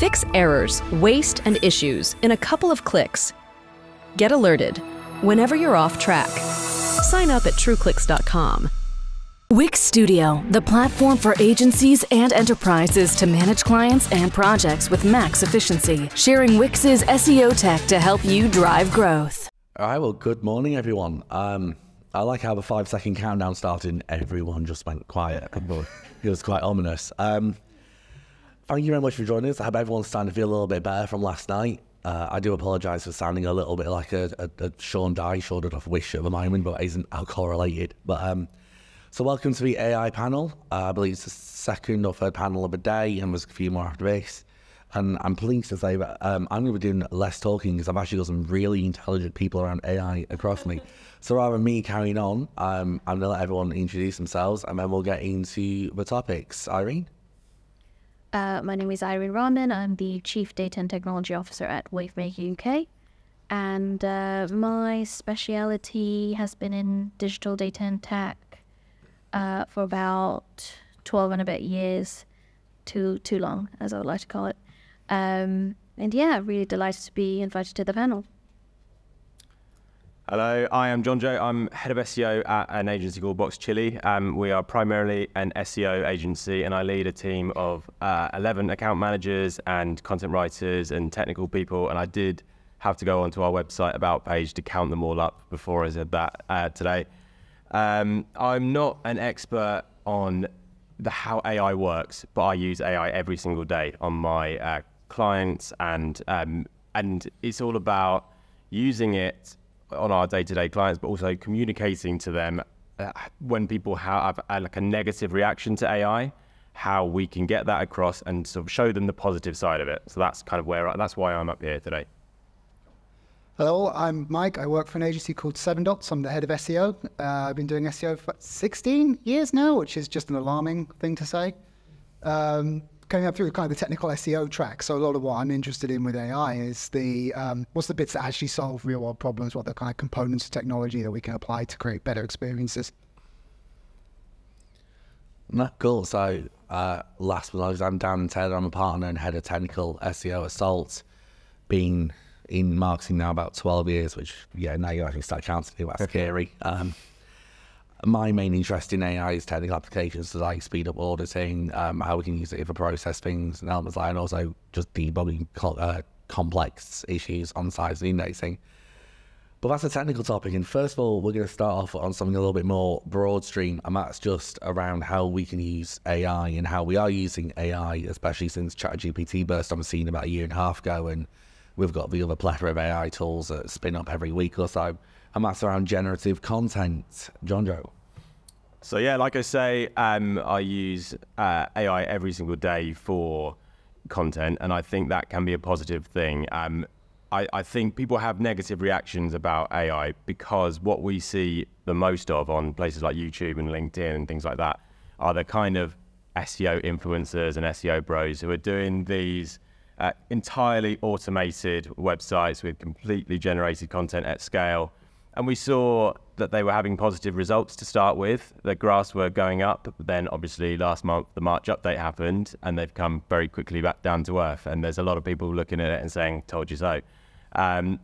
Fix errors, waste, and issues in a couple of clicks. Get alerted whenever you're off track. Sign up at trueclicks.com. Wix Studio, the platform for agencies and enterprises to manage clients and projects with max efficiency, sharing Wix's SEO tech to help you drive growth. All right, well, good morning, everyone. Um, I like how the five second countdown started everyone just went quiet. it was quite ominous. Um, thank you very much for joining us. I hope everyone's starting to feel a little bit better from last night. Uh, I do apologise for sounding a little bit like a, a, a Sean Dyche shorted off Wish at the moment, but isn't alcohol related. But um, so welcome to the AI panel. Uh, I believe it's the second or third panel of the day, and there's a few more after this. And I'm pleased to say that um, I'm going to be doing less talking because I've actually got some really intelligent people around AI across me. So rather than me carrying on, um, I'm going to let everyone introduce themselves, and then we'll get into the topics. Irin. Uh, my name is Irin Rahman. I'm the Chief Data and Technology Officer at Wavemaker UK. And uh, my speciality has been in digital data and tech uh, for about 12 and a bit years. Too, too long, as I would like to call it. Um, and yeah, really delighted to be invited to the panel. Hello, I am Jonjo. I'm head of SEO at an agency called Boxchilli. Um, we are primarily an SEO agency, and I lead a team of uh, 11 account managers and content writers and technical people. And I did have to go onto our website about page to count them all up before I said that uh, today. Um, I'm not an expert on the how AI works, but I use AI every single day on my uh, clients, and um, and it's all about using it on our day-to-day clients, but also communicating to them uh, when people have like a negative reaction to AI, how we can get that across and sort of show them the positive side of it. So that's kind of where that's why I'm up here today. Hello, I'm Mike. I work for an agency called Seven Dots. I'm the head of SEO. Uh, I've been doing SEO for 16 years now, which is just an alarming thing to say. Um, coming up through kind of the technical SEO track. So a lot of what I'm interested in with AI is the um, what's the bits that actually solve real world problems, what the kind of components of technology that we can apply to create better experiences. No, cool. So uh, last but not least, I'm Dan Taylor. I'm a partner and head of technical SEO at Salt. Been in marketing now about 12 years, which yeah, now you actually start counting. That's scary. Um, my main interest in AI is technical applications to like speed up auditing, um, how we can use it for process things and elements like, and also just debugging co- uh, complex issues on size and indexing. But that's a technical topic. And first of all, we're going to start off on something a little bit more broad stream, and that's just around how we can use AI and how we are using AI, especially since ChatGPT burst on the scene about a year and a half ago. And we've got the other plethora of AI tools that spin up every week or so and that's around generative content. Jonjo. So yeah, like I say, um, I use uh, AI every single day for content, and I think that can be a positive thing. Um, I, I, think people have negative reactions about AI because what we see the most of on places like YouTube and LinkedIn and things like that are the kind of SEO influencers and SEO bros who are doing these uh, entirely automated websites with completely generated content at scale and we saw that they were having positive results to start with. The graphs were going up, then obviously last month the March update happened and they've come very quickly back down to earth. And there's a lot of people looking at it and saying, told you so. Um,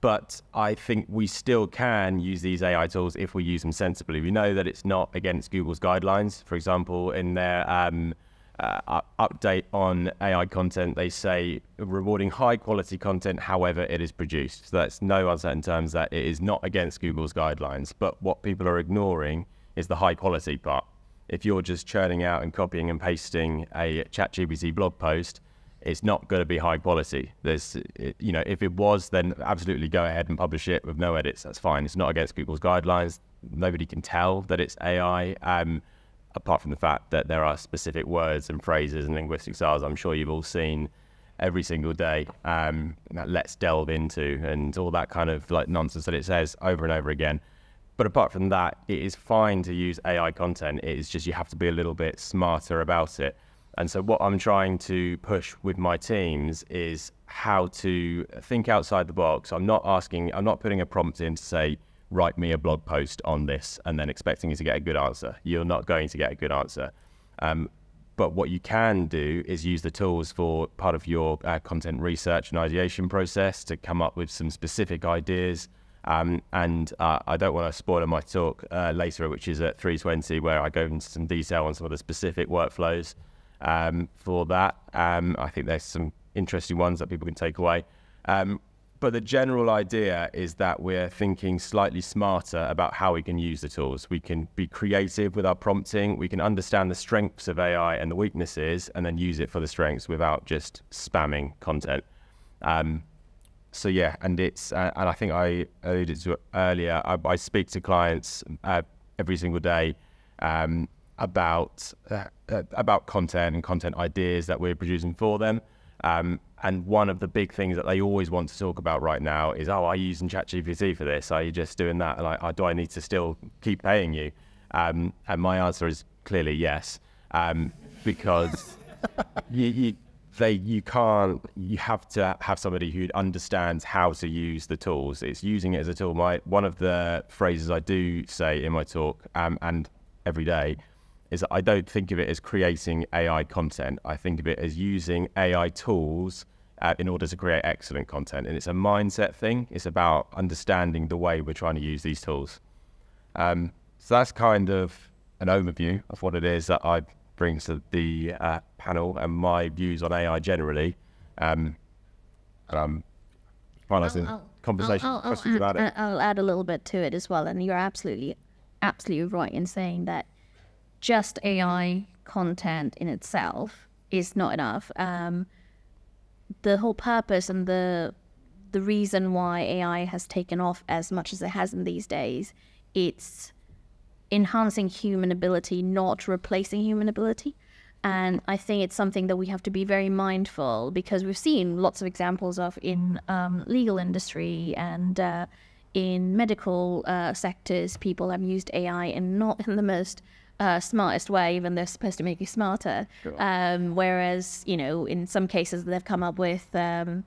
but I think we still can use these AI tools if we use them sensibly. We know that it's not against Google's guidelines. For example, in their um, uh, update on AI content, they say rewarding high quality content however it is produced. So that's no uncertain terms that it is not against Google's guidelines. But what people are ignoring is the high quality part. If you're just churning out and copying and pasting a ChatGPT blog post, it's not going to be high quality. There's, you know, if it was, then absolutely go ahead and publish it with no edits. That's fine. It's not against Google's guidelines. Nobody can tell that it's AI. Um, apart from the fact that there are specific words and phrases and linguistic styles I'm sure you've all seen every single day um, that let's delve into and all that kind of like nonsense that it says over and over again. But apart from that, it is fine to use AI content. It is just you have to be a little bit smarter about it. And so what I'm trying to push with my teams is how to think outside the box. I'm not asking, I'm not putting a prompt in to say, write me a blog post on this and then expecting you to get a good answer. You're not going to get a good answer. Um, but what you can do is use the tools for part of your uh, content research and ideation process to come up with some specific ideas. Um, and uh, I don't want to spoil my talk uh, later, which is at 320, where I go into some detail on some of the specific workflows um, for that. Um, I think there's some interesting ones that people can take away. Um, but the general idea is that we're thinking slightly smarter about how we can use the tools. We can be creative with our prompting. We can understand the strengths of AI and the weaknesses, and then use it for the strengths without just spamming content. Um, so yeah, and it's uh, and I think I alluded to it earlier. I, I speak to clients uh, every single day um, about uh, uh about content and content ideas that we're producing for them. Um, and one of the big things that they always want to talk about right now is, oh, are you using ChatGPT for this? Are you just doing that? And I, do I need to still keep paying you? Um, and my answer is clearly yes, um, because you, you, they, you can't, you have to have somebody who understands how to use the tools. It's using it as a tool. My, one of the phrases I do say in my talk um, and every day is that I don't think of it as creating AI content. I think of it as using AI tools uh, in order to create excellent content. And it's a mindset thing. It's about understanding the way we're trying to use these tools. Um, so that's kind of an overview of what it is that I bring to the uh, panel and my views on AI generally. Um, and I'm finalizing I'll, conversation I'll, I'll, about it. I'll add a little bit to it as well. And you're absolutely, absolutely right in saying that just AI content in itself is not enough. Um, the whole purpose and the the reason why AI has taken off as much as it has in these days, it's enhancing human ability, not replacing human ability. And I think it's something that we have to be very mindful because we've seen lots of examples of in um, legal industry and uh, in medical uh, sectors, people have used AI and not in the most uh, smartest way, even they're supposed to make you smarter. Sure. Um, whereas, you know, in some cases they've come up with um,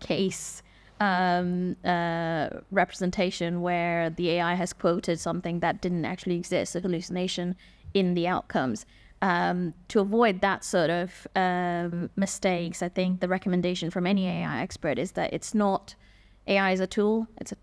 case um, uh, representation where the AI has quoted something that didn't actually exist, a hallucination in the outcomes. Um, to avoid that sort of um, mistakes, I think the recommendation from any AI expert is that it's not AI is a tool. It's a,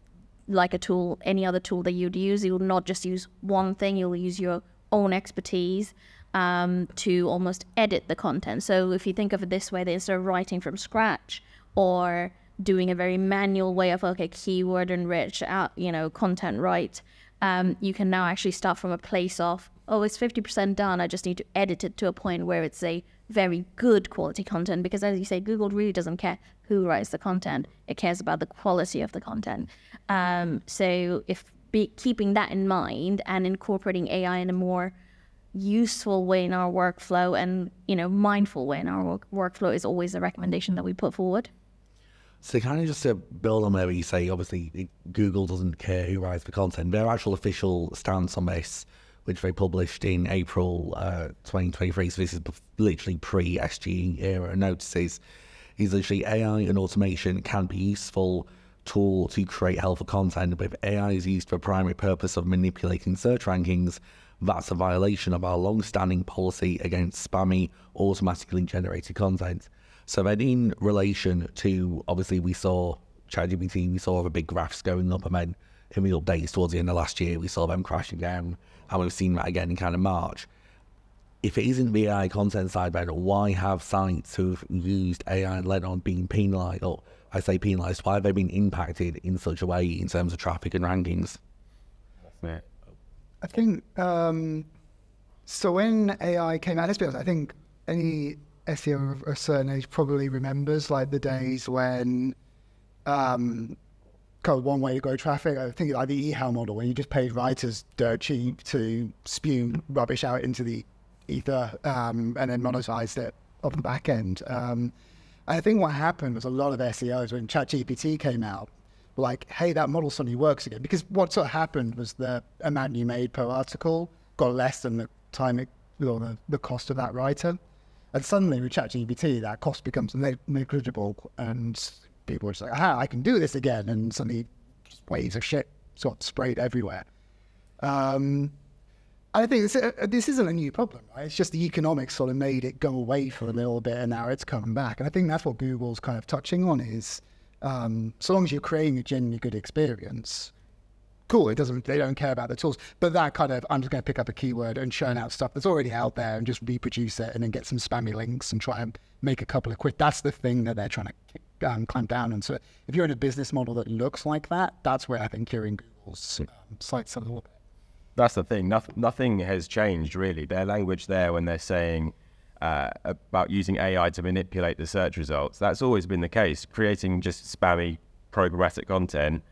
like a tool, any other tool that you'd use. You'll not just use one thing. You'll use your own expertise um, to almost edit the content. So if you think of it this way, that instead of writing from scratch or doing a very manual way of okay, keyword enrich, out, you know, content right, um, you can now actually start from a place of oh, it's fifty percent done. I just need to edit it to a point where it's a very good quality content because as you say google really doesn't care who writes the content it cares about the quality of the content um, so if be keeping that in mind and incorporating AI in a more useful way in our workflow and you know mindful way in our work- workflow is always a recommendation that we put forward. So kind of just to build on where you say, obviously Google doesn't care who writes the content. Their actual official stance on this, which they published in April uh, 2023, so this is literally pre-SGE era notices, is literally AI and automation can be useful tool to create helpful content, but if AI is used for primary purpose of manipulating search rankings, that's a violation of our long-standing policy against spammy, automatically generated content. So then in relation to, obviously we saw ChatGPT, we saw the big graphs going up and then in the updates towards the end of last year, we saw them crashing down and we've seen that again in kind of March. If it isn't the AI content side, then why have sites who've used AI led on being penalised or I say penalised, why have they been impacted in such a way in terms of traffic and rankings? I think um, so. When AI came out, let's be honest. I think any SEO of a certain age probably remembers like the days when um, kind of one way to grow traffic. I think like the eHow model, when you just paid writers dirt cheap to spew rubbish out into the ether um, and then monetized it off the back end. Um, I think what happened was a lot of SEOs when ChatGPT came out were like, hey, that model suddenly works again. Because what sort of happened was the amount you made per article got less than the time it, or the, the cost of that writer. And suddenly with ChatGPT, that cost becomes negligible, and people are just like, "Ah, I can do this again," and suddenly waves of shit sort of sprayed everywhere. Um, I think this, uh, this isn't a new problem, right? It's just the economics sort of made it go away for a little bit, and now it's coming back. And I think that's what Google's kind of touching on is um, so long as you're creating a genuinely good experience, cool. It doesn't. They don't care about the tools. But that kind of, I'm just going to pick up a keyword and churn out stuff that's already out there and just reproduce it, and then get some spammy links and try and make a couple of quid. That's the thing that they're trying to um, clamp down. And so, if you're in a business model that looks like that, that's where I think you're in Google's um, sights a little bit that's the thing. Nothing, nothing has changed really. Their language there when they're saying uh, about using AI to manipulate the search results, that's always been the case. Creating just spammy programmatic content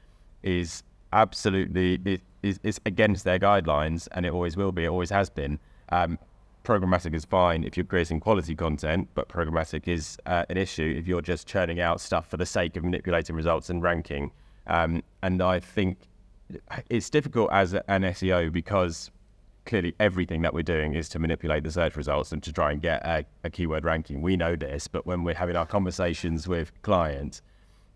is absolutely it, is, is against their guidelines, and it always will be. It always has been. Um, programmatic is fine if you're creating quality content, but programmatic is uh, an issue if you're just churning out stuff for the sake of manipulating results and ranking. Um, and I think it's difficult as an SEO because clearly everything that we're doing is to manipulate the search results and to try and get a, a keyword ranking. We know this, but when we're having our conversations with clients,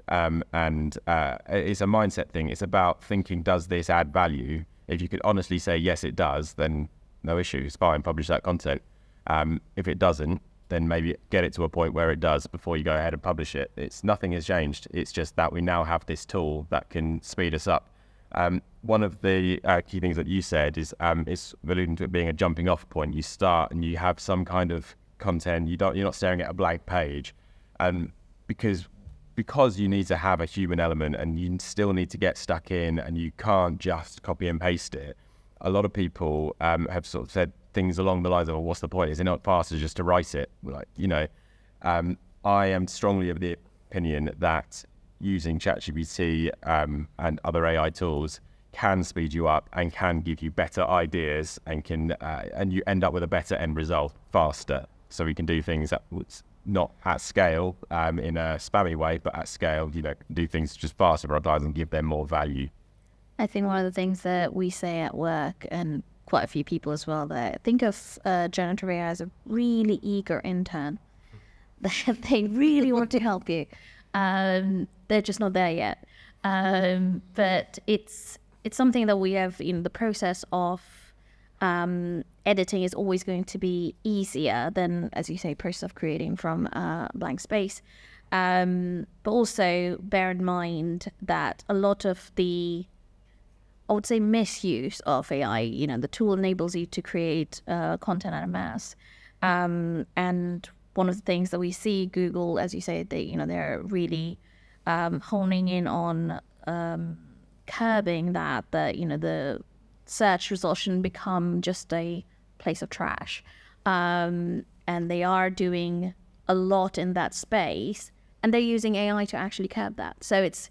um, and uh, it's a mindset thing. It's about thinking, does this add value? If you could honestly say yes, it does, then no issue. It's fine. Publish that content. Um, if it doesn't, then maybe get it to a point where it does before you go ahead and publish it. It's nothing has changed. It's just that we now have this tool that can speed us up um, one of the uh, key things that you said is um, it's alluding to it being a jumping off point. You start and you have some kind of content. You don't. You're not staring at a blank page, and because because you need to have a human element and you still need to get stuck in and you can't just copy and paste it. A lot of people um, have sort of said things along the lines of, well, "What's the point? Is it not faster just to write it?" Like you know, um, I am strongly of the opinion that using ChatGPT um, and other AI tools can speed you up and can give you better ideas and can uh, and you end up with a better end result faster. So we can do things that not at scale um, in a spammy way, but at scale, you know, do things just faster for our clients and give them more value. I think one of the things that we say at work and quite a few people as well that think of uh, generative AI as a really eager intern. They really want to help you. Um, they're just not there yet. Um, but it's it's something that we have in the process of um, editing is always going to be easier than, as you say, process of creating from uh, blank space. Um, but also bear in mind that a lot of the, I would say, misuse of AI, you know, the tool enables you to create uh, content at a mass. Um, and one of the things that we see Google, as you say, they you know they're really um, honing in on um, curbing that. That you know the search results shouldn't become just a place of trash, um, and they are doing a lot in that space, and they're using AI to actually curb that. So it's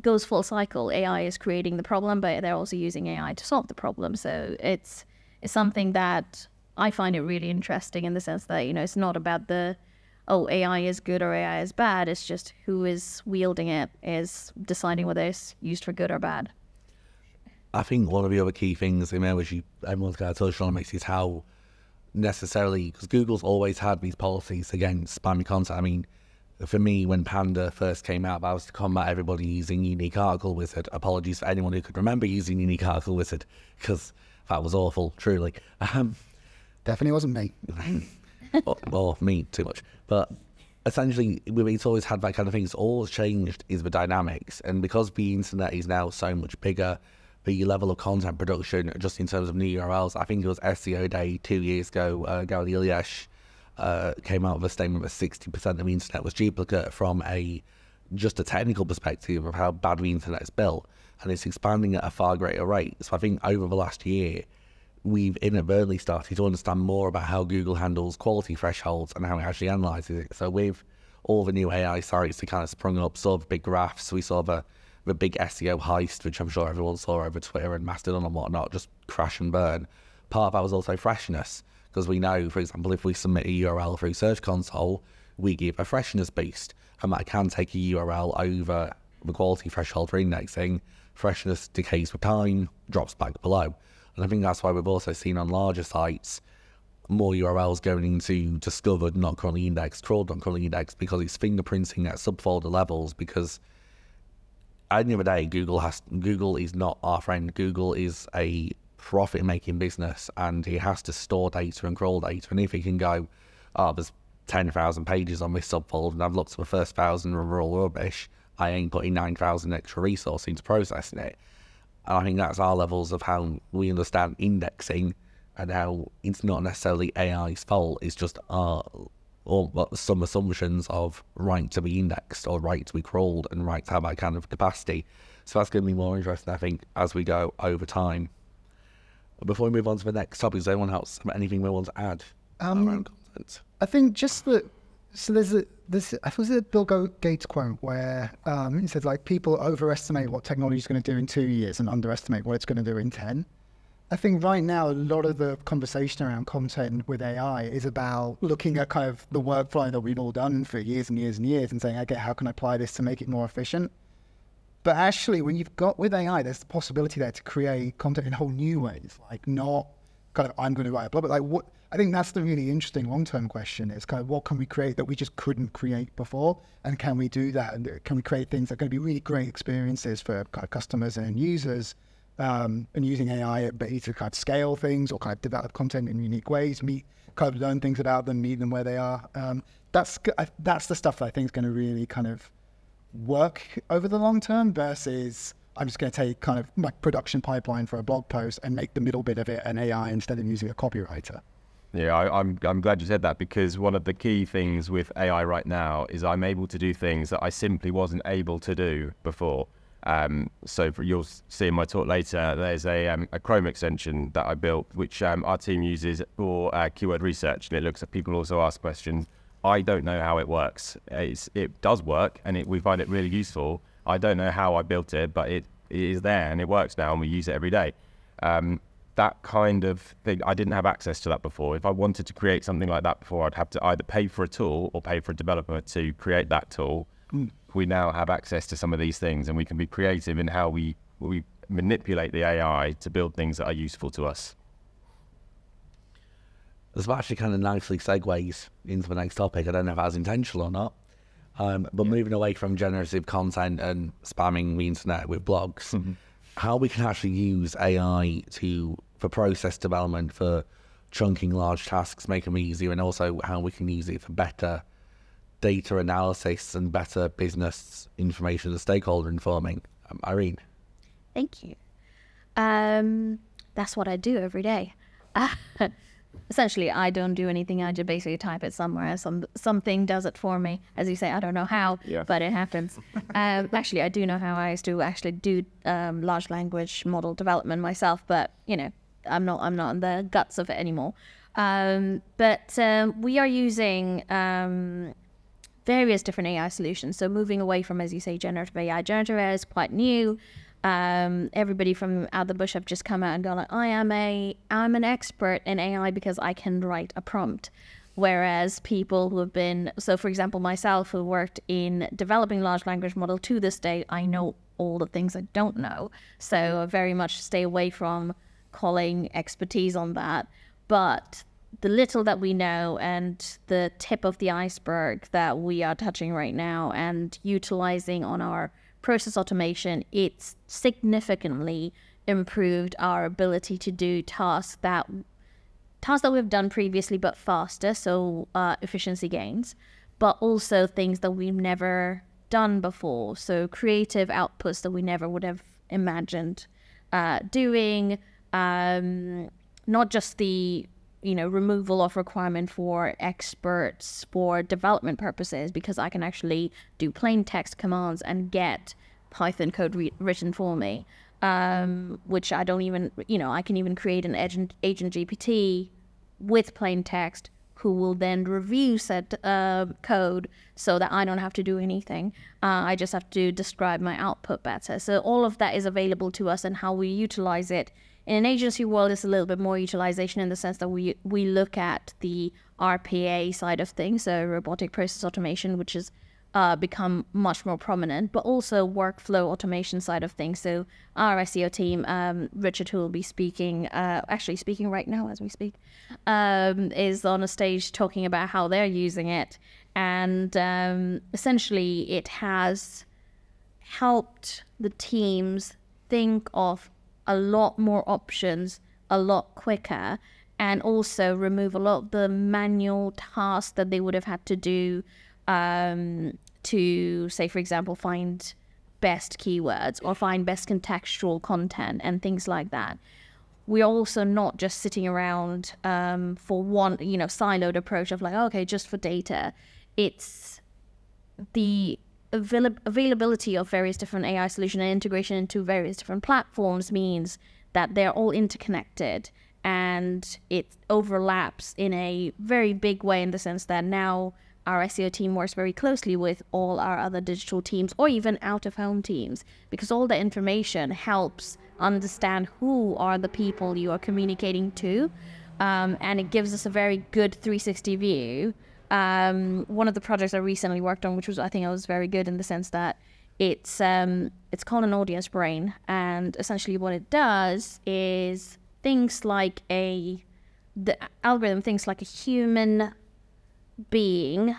goes full cycle. AI is creating the problem, but they're also using AI to solve the problem. So it's it's something that I find it really interesting in the sense that, you know, it's not about the, oh, AI is good or AI is bad. It's just who is wielding it is deciding whether it's used for good or bad. I think one of the other key things, I mean, which you, everyone's got to touch on, makes is how necessarily, because Google's always had these policies against spammy content. I mean, for me, when Panda first came out, that was to combat everybody using Unique Article Wizard. Apologies for anyone who could remember using Unique Article Wizard, because that was awful, truly. Um, Definitely wasn't me. or, me too much. But essentially, it's always had that kind of thing. It's all changed is the dynamics. And because the internet is now so much bigger, the level of content production, just in terms of new URLs, I think it was SEO Day two years ago, uh, Gary Illyes uh, came out with a statement that 60% of the internet was duplicate from a just a technical perspective of how bad the internet is built. And it's expanding at a far greater rate. So I think over the last year, we've inadvertently started to understand more about how Google handles quality thresholds and how it actually analyzes it. So with all the new AI sites that kind of sprung up, saw the big graphs, we saw the the big SEO heist, which I'm sure everyone saw over Twitter and Mastodon and whatnot, just crash and burn. Part of that was also freshness, because we know, for example, if we submit a URL through Search Console, we give a freshness boost, and that can take a URL over the quality threshold for indexing. Freshness decays with time, drops back below. And I think that's why we've also seen on larger sites more URLs going into discovered, not currently indexed, crawled, not currently indexed, because it's fingerprinting at subfolder levels. Because at the end of the day, Google has Google is not our friend. Google is a profit-making business, and it has to store data and crawl data. And if it can go, oh, there's ten thousand pages on this subfolder, and I've looked at the first thousand of all rubbish, I ain't putting nine thousand extra resource into processing it. And I think that's our levels of how we understand indexing and how it's not necessarily AI's fault. It's just our or some assumptions of right to be indexed or right to be crawled and right to have that kind of capacity. So that's going to be more interesting, I think, as we go over time. But before we move on to the next topic, does anyone else have anything they want to add Um, around content? I think just that. So there's a this I was a Bill Gates quote where um, he said like people overestimate what technology is going to do in two years and underestimate what it's going to do in ten. I think right now a lot of the conversation around content with AI is about looking at kind of the workflow that we've all done for years and years and years and saying, okay, how can I apply this to make it more efficient? But actually, when you've got with AI, there's the possibility there to create content in whole new ways, like not kind of I'm going to write a blog, but like what I think that's the really interesting long-term question is kind of what can we create that we just couldn't create before, and can we do that? And can we create things that are going to be really great experiences for kind of customers and users, um, and using AI to kind of scale things or kind of develop content in unique ways, meet kind of learn things about them, meet them where they are. Um, that's that's the stuff that I think is going to really kind of work over the long term versus I'm just going to take kind of my production pipeline for a blog post and make the middle bit of it an AI instead of using a copywriter. Yeah, I, I'm I'm glad you said that because one of the key things with AI right now is I'm able to do things that I simply wasn't able to do before. Um, so for, you'll see in my talk later, there's a, um, a Chrome extension that I built, which um, our team uses for uh, keyword research, and it looks at people also ask questions. I don't know how it works. It's, it does work, and it, we find it really useful. I don't know how I built it, but it, it is there and it works now, and we use it every day. Um, that kind of thing, I didn't have access to that before. If I wanted to create something like that before, I'd have to either pay for a tool or pay for a developer to create that tool. We now have access to some of these things, and we can be creative in how we we manipulate the AI to build things that are useful to us. This actually kind of nicely segues into the next topic. I don't know if that was intentional or not. Um, but moving away from generative content and spamming the internet with blogs, how we can actually use AI to for process development, for chunking large tasks, make them easier, and also how we can use it for better data analysis and better business information and stakeholder informing. Um, Irin. Thank you. Um, that's what I do every day. Essentially, I don't do anything. I just basically type it somewhere. Some something does it for me. As you say, I don't know how, Yeah. but it happens. um, actually, I do know how. I used to actually do um, large language model development myself, but you know, I'm not. I'm not in the guts of it anymore. Um, but um, we are using um, various different AI solutions. So moving away from, as you say, generative AI. Generative AI is quite new. Um, everybody from out the bush have just come out and gone like, I am a, I'm an expert in AI because I can write a prompt. Whereas people who have been, so for example, myself who worked in developing large language model to this day, I know all the things I don't know. So I very much stay away from calling expertise on that. But the little that we know and the tip of the iceberg that we are touching right now and utilizing on our process automation, it's significantly improved our ability to do tasks that tasks that we've done previously but faster, so uh, efficiency gains, but also things that we've never done before, so creative outputs that we never would have imagined uh, doing. Um, not just the you know removal of requirement for experts for development purposes, because I can actually do plain text commands and get Python code written for me um, which I don't even, you know, I can even create an agent, agent GPT with plain text who will then review said uh, code so that I don't have to do anything. Uh, I just have to describe my output better. So all of that is available to us and how we utilize it. In an agency world, it's a little bit more utilization in the sense that we we look at the RPA side of things, so robotic process automation, which is uh, become much more prominent, but also workflow automation side of things. So our SEO team, um, Richard, who will be speaking, uh, actually speaking right now as we speak, um, is on a stage talking about how they're using it, and um, essentially it has helped the teams think of a lot more options a lot quicker and also remove a lot of the manual tasks that they would have had to do um, to, say, for example, find best keywords or find best contextual content and things like that. We're also not just sitting around um, for one, you know, siloed approach of like, okay, just for data. It's the avail- availability of various different AI solutions and integration into various different platforms means that they're all interconnected and it overlaps in a very big way in the sense that now our SEO team works very closely with all our other digital teams or even out of home teams because all the information helps understand who are the people you are communicating to. Um, and it gives us a very good 360 view. Um, one of the projects I recently worked on, which was I think I was very good in the sense that it's um, it's called an audience brain, and essentially what it does is things like a the algorithm thinks like a human being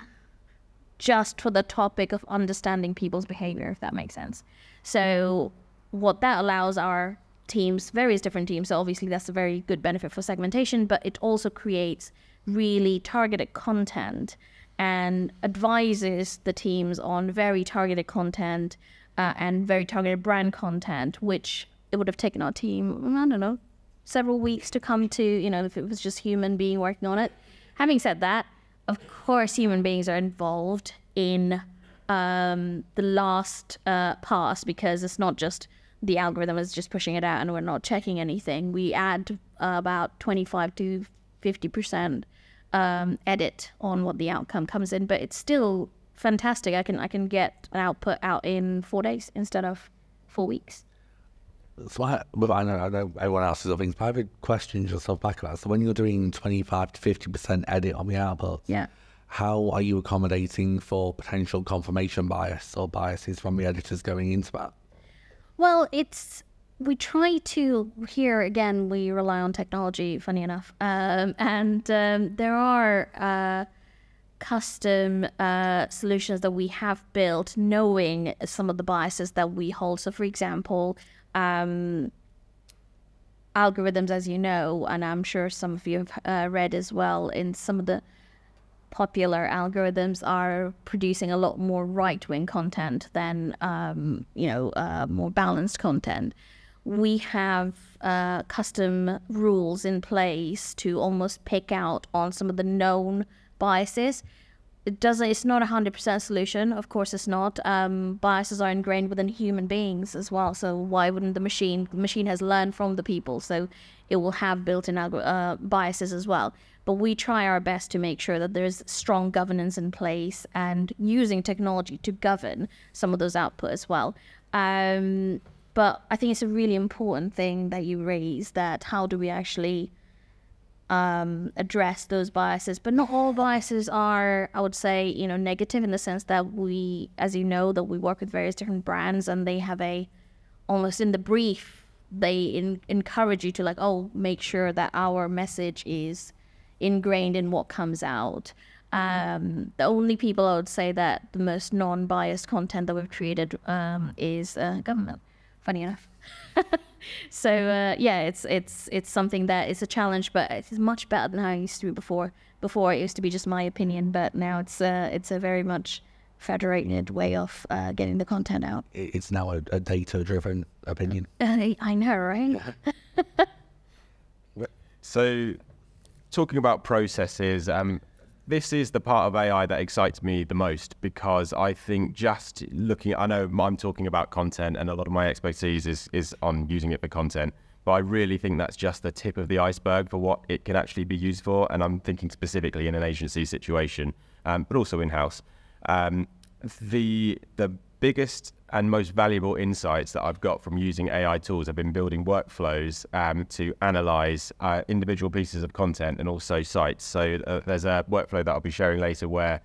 just for the topic of understanding people's behavior, if that makes sense. So, what that allows our teams, various different teams, so obviously that's a very good benefit for segmentation, but it also creates really targeted content and advises the teams on very targeted content uh, and very targeted brand content, which it would have taken our team, I don't know, several weeks to come to, you know, if it was just human being working on it. Having said that, of course, human beings are involved in um, the last uh, pass because it's not just the algorithm is just pushing it out and we're not checking anything. We add uh, about 25 to 50% um, edit on what the outcome comes in, but it's still fantastic. I can I can get an output out in four days instead of four weeks. So I, well, I know I know everyone else is other things, but I have a question yourself back about. So when you're doing 25 to 50 percent edit on the output, Yeah. how are you accommodating for potential confirmation bias or biases from the editors going into that? Well, it's we try to here again. We rely on technology. Funny enough, um, and um, there are uh, custom uh, solutions that we have built, knowing some of the biases that we hold. So, for example. Um, algorithms, as you know, and I'm sure some of you have uh, read as well, in some of the popular algorithms are producing a lot more right wing content than, um, you know, uh, more balanced content. We have uh, custom rules in place to almost pick out on some of the known biases. It doesn't. It's not a hundred percent solution. Of course, it's not. Um, biases are ingrained within human beings as well. So why wouldn't the machine? The machine has learned from the people, so it will have built-in uh, biases as well. But we try our best to make sure that there's strong governance in place and using technology to govern some of those output as well. Um, but I think it's a really important thing that you raise that how do we actually um, address those biases? But not all biases are, I would say, you know, negative in the sense that we, as you know, that we work with various different brands and they have a almost in the brief they in, encourage you to like, oh, make sure that our message is ingrained in what comes out. Um, the only people I would say that the most non-biased content that we've created um, is uh, government. Funny enough. so uh, yeah, it's it's it's something that is a challenge, but it's much better than how I used to be before. Before it used to be just my opinion, but now it's uh, it's a very much federated way of uh, getting the content out. It's now a, a data-driven opinion. Uh, I know, right? So, talking about processes, um, this is the part of AI that excites me the most because I think just looking, I know I'm talking about content and a lot of my expertise is, is on using it for content, but I really think that's just the tip of the iceberg for what it can actually be used for. And I'm thinking specifically in an agency situation, um, but also in house. Um, the the biggest and most valuable insights that I've got from using AI tools have been building workflows um, to analyze uh, individual pieces of content and also sites. So uh, there's a workflow that I'll be sharing later where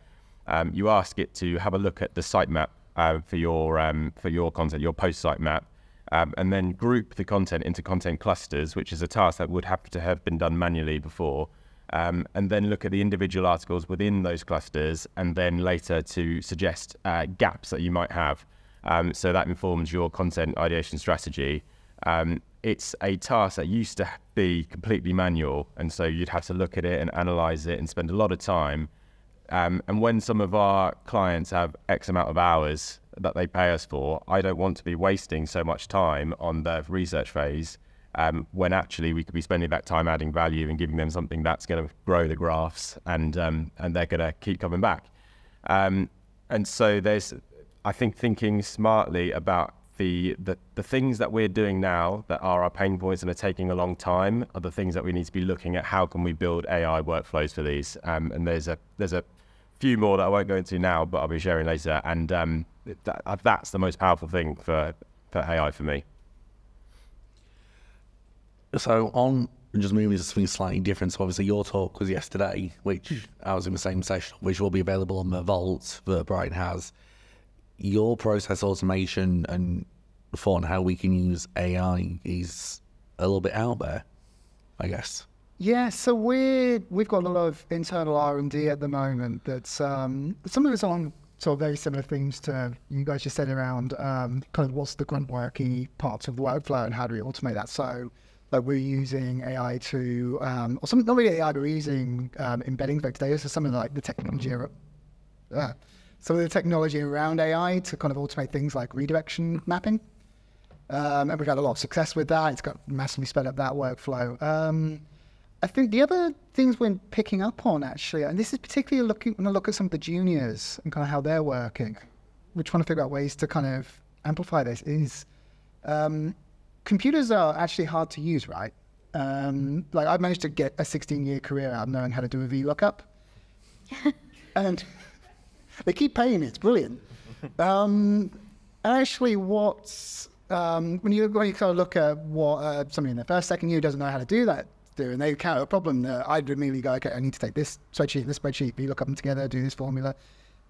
um, you ask it to have a look at the sitemap uh, for your um, for your content, your post sitemap, um, and then group the content into content clusters, which is a task that would have to have been done manually before. Um, and then look at the individual articles within those clusters, and then later to suggest uh, gaps that you might have. Um, so that informs your content ideation strategy. Um, it's a task that used to be completely manual, and so you'd have to look at it and analyze it and spend a lot of time. Um, and when some of our clients have X amount of hours that they pay us for, I don't want to be wasting so much time on the research phase um, when actually we could be spending that time adding value and giving them something that's going to grow the graphs and um, and they're going to keep coming back. Um, and so there's, I think, thinking smartly about the, the the things that we're doing now that are our pain points and are taking a long time are the things that we need to be looking at. How can we build AI workflows for these? Um, and there's a there's a few more that I won't go into now, but I'll be sharing later. And um, that, that's the most powerful thing for for AI for me. So on just moving to something slightly different. So obviously your talk was yesterday, which I was in the same session, which will be available on the Vault that Brighton has. Your process automation and thought on how we can use AI is a little bit out there, I guess. Yeah, so we're we've got a lot of internal R and D at the moment. That's um, some of it's on sort of very similar themes to you guys just said around um, kind of what's the gruntworky parts of the workflow and how do we automate that. So like we're using AI to, um, or some not really AI, but we're using um, embedding vector data. So some of like the technology, uh, some of the technology around AI to kind of automate things like redirection mapping. Um, and we've had a lot of success with that. It's got massively sped up that workflow. Um, I think the other things we're picking up on actually, and this is particularly looking when I look at some of the juniors and kind of how they're working, we're trying to figure out ways to kind of amplify this. Is um, computers are actually hard to use, right? Um, like I've managed to get a 16 year career out of knowing how to do a VLOOKUP. and they keep paying me, it's brilliant. Um, actually, what's, um, when, you, when you kind of look at what uh, somebody in their first, second year doesn't know how to do that, do, and they encounter a problem, uh, I'd immediately go, okay, I need to take this spreadsheet, this spreadsheet, VLOOKUP them together, do this formula.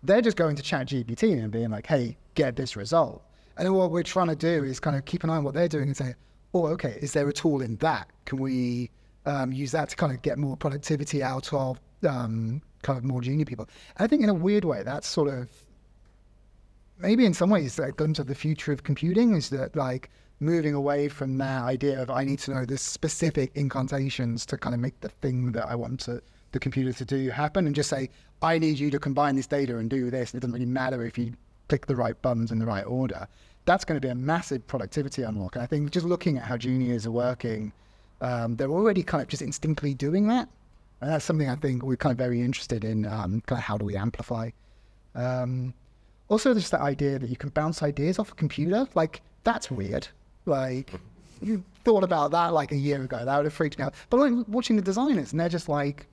They're just going to ChatGPT and being like, hey, get this result. And what we're trying to do is kind of keep an eye on what they're doing and say, oh, okay, is there a tool in that? Can we um, use that to kind of get more productivity out of um, kind of more junior people? And I think in a weird way, that's sort of maybe in some ways like glimpse of the future of computing is that like moving away from that idea of I need to know the specific incantations to kind of make the thing that I want to, the computer to do happen and just say, I need you to combine this data and do this. It doesn't really matter if you click the right buttons in the right order that's going to be a massive productivity unlock. And I think just looking at how juniors are working, um, they're already kind of just instinctively doing that. And that's something I think we're kind of very interested in, um, kind of how do we amplify. Um, also, there's that idea that you can bounce ideas off a computer, like that's weird. Like you thought about that like a year ago, that would have freaked me out. But like watching the designers, and they're just like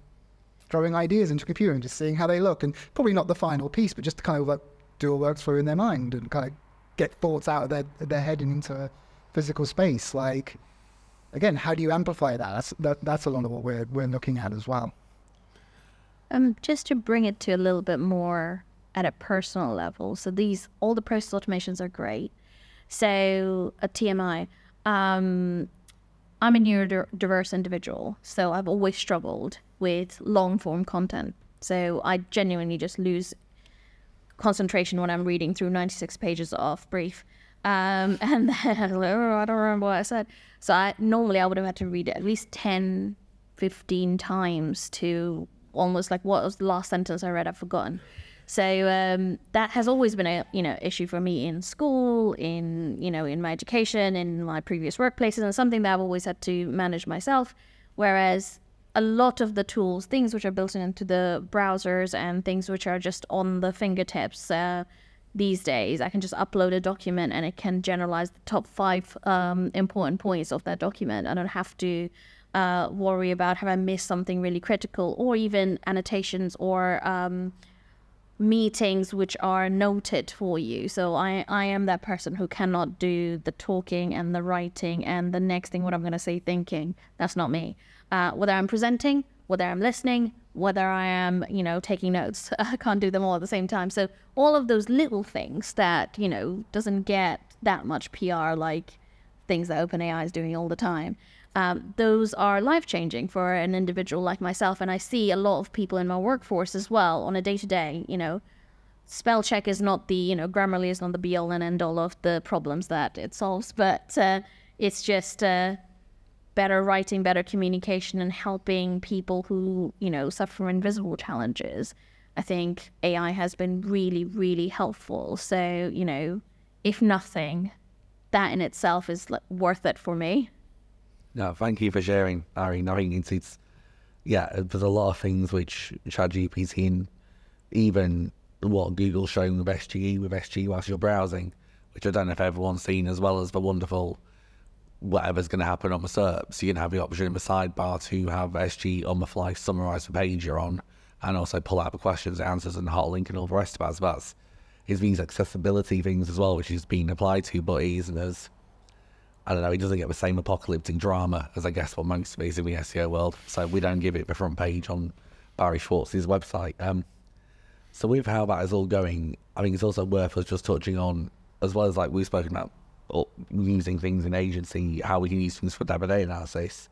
throwing ideas into a computer and just seeing how they look, and probably not the final piece, but just kind of like do a workflow in their mind and kind of get thoughts out of their their head and into a physical space. Like again, how do you amplify that? That's that, that's a lot of what we're we're looking at as well. Um, just to bring it to a little bit more at a personal level. So these all the process automations are great. So a TMI, um, I'm a neurodiverse individual, so I've always struggled with long form content. So I genuinely just lose concentration when I'm reading through 96 pages of brief. Um, and then oh, I don't remember what I said. So I normally I would have had to read it at least 10, 15 times to almost like what was the last sentence I read? I've forgotten. So um, that has always been a you know issue for me in school, in you know in my education, in my previous workplaces, and something that I've always had to manage myself. Whereas a lot of the tools, things which are built into the browsers and things which are just on the fingertips uh, these days. I can just upload a document and it can generalize the top five um, important points of that document. I don't have to uh, worry about have I missed something really critical or even annotations or um, meetings which are noted for you. So I, I am that person who cannot do the talking and the writing and the next thing what I'm going to say thinking. That's not me. Uh, whether I'm presenting, whether I'm listening, whether I am, you know, taking notes. I can't do them all at the same time. So all of those little things that, you know, doesn't get that much PR like things that OpenAI is doing all the time. Um, those are life changing for an individual like myself. And I see a lot of people in my workforce as well on a day to day, you know, spell check is not the, you know, Grammarly is not the be all and end all of the problems that it solves, but uh, it's just uh, better writing, better communication, and helping people who, you know, suffer from invisible challenges. I think AI has been really, really helpful. So, you know, if nothing, that in itself is worth it for me. No, thank you for sharing, Irin. I think it's, it's yeah, there's a lot of things which ChatGPT and even what Google's showing with SGE with SGE whilst you're browsing, which I don't know if everyone's seen, as well as the wonderful whatever's going to happen on the SERP. So you can have the option in the sidebar to have SGE on the fly summarize the page you're on and also pull out the questions, answers, and hot link and all the rest of that. That's is these accessibility things as well, which is being applied to, but he isn't as I don't know, he doesn't get the same apocalyptic drama as I guess what most of these in the SEO world. So we don't give it the front page on Barry Schwartz's website. Um, so with how that is all going, I think it's also worth us just touching on, as well as like we've spoken about using things in agency, how we can use things for day analysis,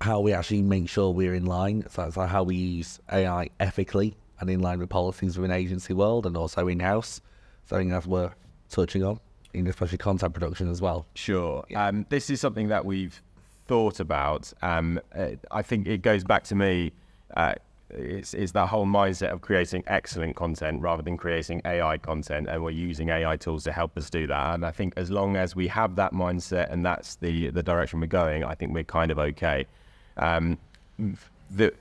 how we actually make sure we're in line. So it's like how we use AI ethically and in line with policies within agency world and also in-house. So I think that's worth touching on, in especially content production as well. Sure. Yeah. Um, this is something that we've thought about. Um, uh, I think it goes back to me. Uh, it's, it's that whole mindset of creating excellent content rather than creating AI content, and we're using AI tools to help us do that. And I think as long as we have that mindset and that's the the direction we're going, I think we're kind of okay. Um, the,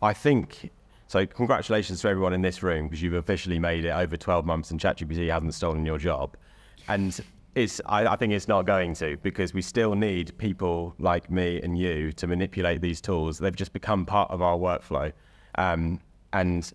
I think so. Congratulations to everyone in this room because you've officially made it over 12 months, and ChatGPT hasn't stolen your job. And it's I, I, think it's not going to because we still need people like me and you to manipulate these tools. They've just become part of our workflow. Um, and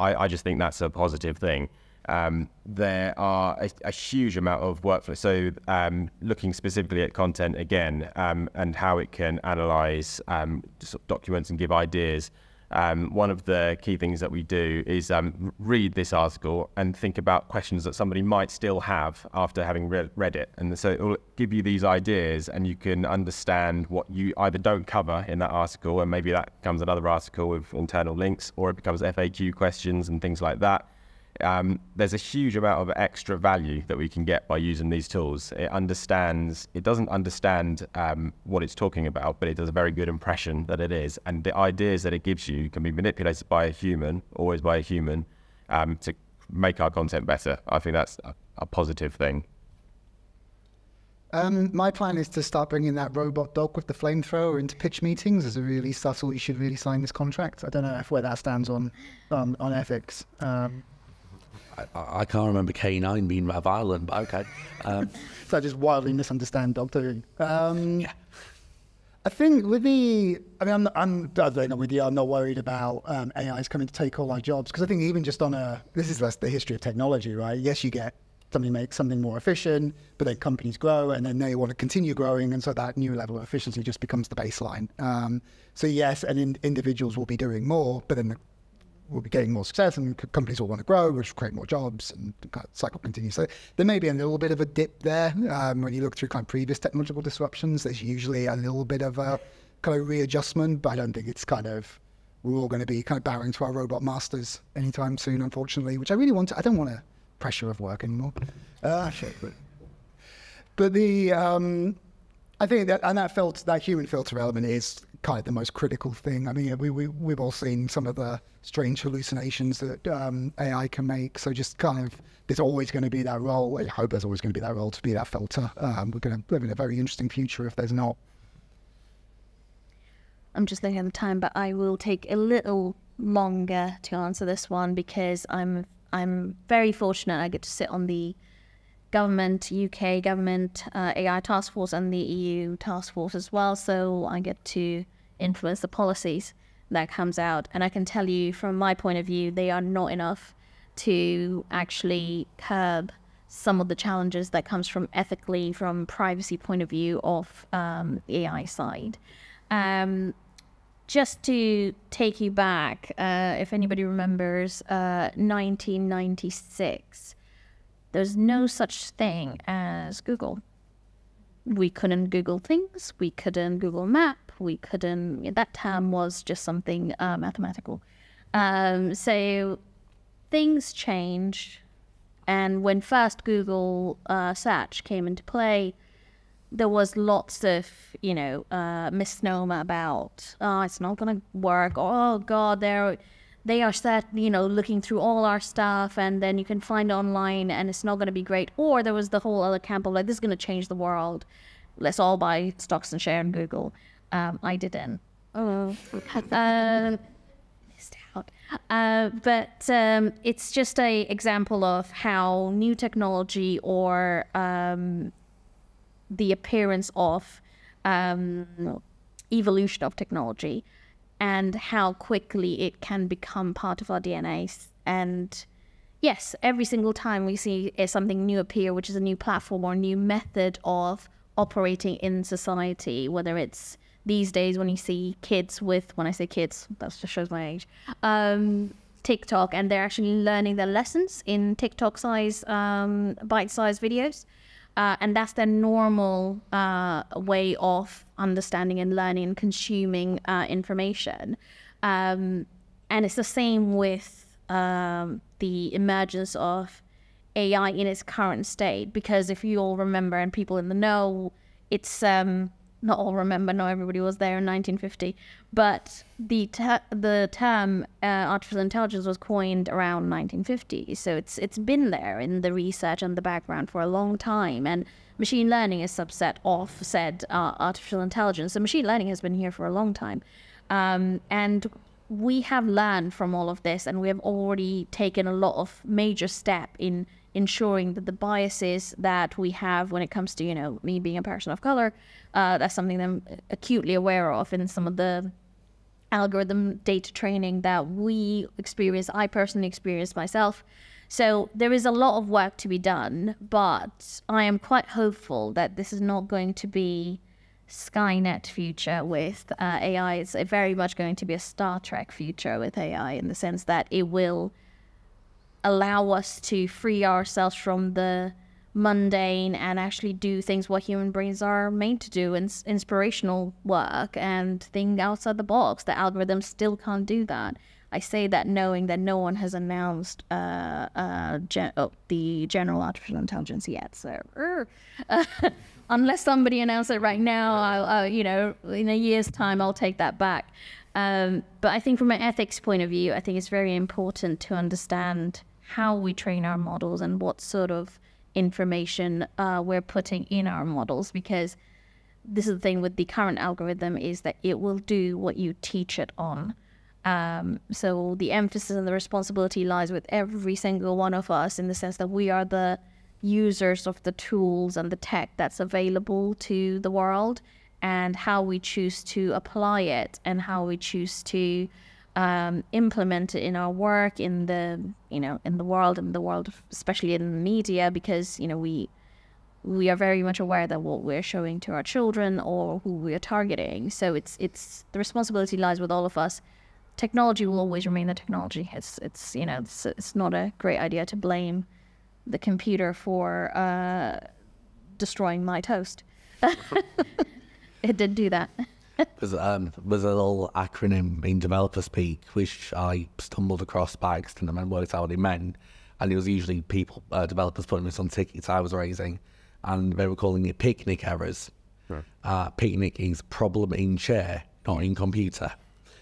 I, I, just think that's a positive thing. Um, there are a, a, huge amount of workflow. So, um, looking specifically at content again um, and how it can analyze um, documents and give ideas um, one of the key things that we do is um, read this article and think about questions that somebody might still have after having re- read it. And so it will give you these ideas, and you can understand what you either don't cover in that article, and maybe that becomes another article with internal links, or it becomes FAQ questions and things like that um, there's a huge amount of extra value that we can get by using these tools. It understands, it doesn't understand um, what it's talking about, but it does a very good impression that it is. And the ideas that it gives you can be manipulated by a human, always by a human, um, to make our content better. I think that's a, a positive thing. Um, my plan is to start bringing that robot dog with the flamethrower into pitch meetings as a really subtle. You should really sign this contract. I don't know if where that stands on on, on ethics. I, I, can't remember K9 being that violent, but okay. Um, so I just wildly misunderstand Doctor Who. Um, yeah. I think with the, I mean, I'm, I'm, I'm not with you. I'm not worried about um, AIs coming to take all our jobs because I think even just on a, this is less the history of technology, right? Yes, you get somebody makes something more efficient, but then companies grow and then they want to continue growing, and so that new level of efficiency just becomes the baseline. Um, so yes, and in, individuals will be doing more, but then the will be getting more success and companies will want to grow, which will create more jobs and the cycle continues. So there may be a little bit of a dip there. Um, when you look through kind of previous technological disruptions, there's usually a little bit of a kind of readjustment, but I don't think it's kind of, we're all going to be kind of bowing to our robot masters anytime soon, unfortunately, which I really want to, I don't want a pressure of work anymore. Uh, shit, but, but the, um, I think that, and that filter, that human filter element is kind of the most critical thing. I mean, we, we, we've all seen some of the strange hallucinations that um, AI can make. So just kind of, there's always going to be that role. I hope there's always going to be that role to be that filter. Um, we're going to live in a very interesting future if there's not. I'm just looking at the time, but I will take a little longer to answer this one because I'm I'm very fortunate. I get to sit on the government, UK government uh, AI task force, and the EU task force as well. So I get to influence the policies that comes out. And I can tell you from my point of view, they are not enough to actually curb some of the challenges that comes from ethically, from privacy point of view of um, AI side. Um, just to take you back, uh, if anybody remembers, uh, 1996, there's no such thing as Google. We couldn't Google things. We couldn't Google Map. We couldn't. That term was just something uh, mathematical. Um, so things change, and when first Google uh, search came into play, there was lots of you know uh, misnomer about oh it's not gonna work oh god they're they are set you know looking through all our stuff and then you can find online and it's not gonna be great. Or there was the whole other camp of like this is gonna change the world. Let's all buy stocks and share in Google. Um, I didn't. Oh uh, missed out. Uh, but um, it's just a example of how new technology or um, the appearance of um, evolution of technology and how quickly it can become part of our DNA. And yes, every single time we see something new appear, which is a new platform or a new method of operating in society, whether it's these days when you see kids with, when I say kids, that just shows my age, um, TikTok, and they're actually learning their lessons in TikTok size, um, bite size videos. Uh, and that's their normal uh, way of understanding and learning and consuming uh, information. Um, and it's the same with um, the emergence of AI in its current state. Because if you all remember, and people in the know, it's um, not all remember, not everybody was there in 1950, but the ter- the term uh, artificial intelligence was coined around 1950. So it's it's been there in the research and the background for a long time, and machine learning is subset of said uh, artificial intelligence. So machine learning has been here for a long time, um, and we have learned from all of this, and we have already taken a lot of major step in ensuring that the biases that we have when it comes to, you know, me being a person of color, uh, that's something that I'm acutely aware of in some of the algorithm data training that we experience, I personally experience myself. So there is a lot of work to be done, but I am quite hopeful that this is not going to be Skynet future with uh, AI. It's very much going to be a Star Trek future with AI in the sense that it will allow us to free ourselves from the mundane and actually do things what human brains are made to do and inspirational work and think outside the box. The algorithms still can't do that. I say that knowing that no one has announced uh, uh, gen- oh, the general artificial intelligence yet so uh, unless somebody announces it right now I'll, you know in a year's time i'll take that back. Um, but i think from an ethics point of view i think it's very important to understand how we train our models and what sort of information uh, we're putting in our models because this is the thing with the current algorithm is that it will do what you teach it on. Um, so the emphasis and the responsibility lies with every single one of us in the sense that we are the users of the tools and the tech that's available to the world and how we choose to apply it and how we choose to um, implement it in our work in the you know in the world in the world especially in the media because you know we we are very much aware that what we're showing to our children or who we are targeting. So it's it's the responsibility lies with all of us. Technology will always remain the technology. It's it's you know it's, it's not a great idea to blame the computer for uh, destroying my toast. It did do that there's, um, there's a little acronym in developer speak which I stumbled across by accident and worked out what it meant. And it was usually people, uh, developers putting this on tickets I was raising, and they were calling it picnic errors. Sure. Uh, picnic is problem in chair, not in computer,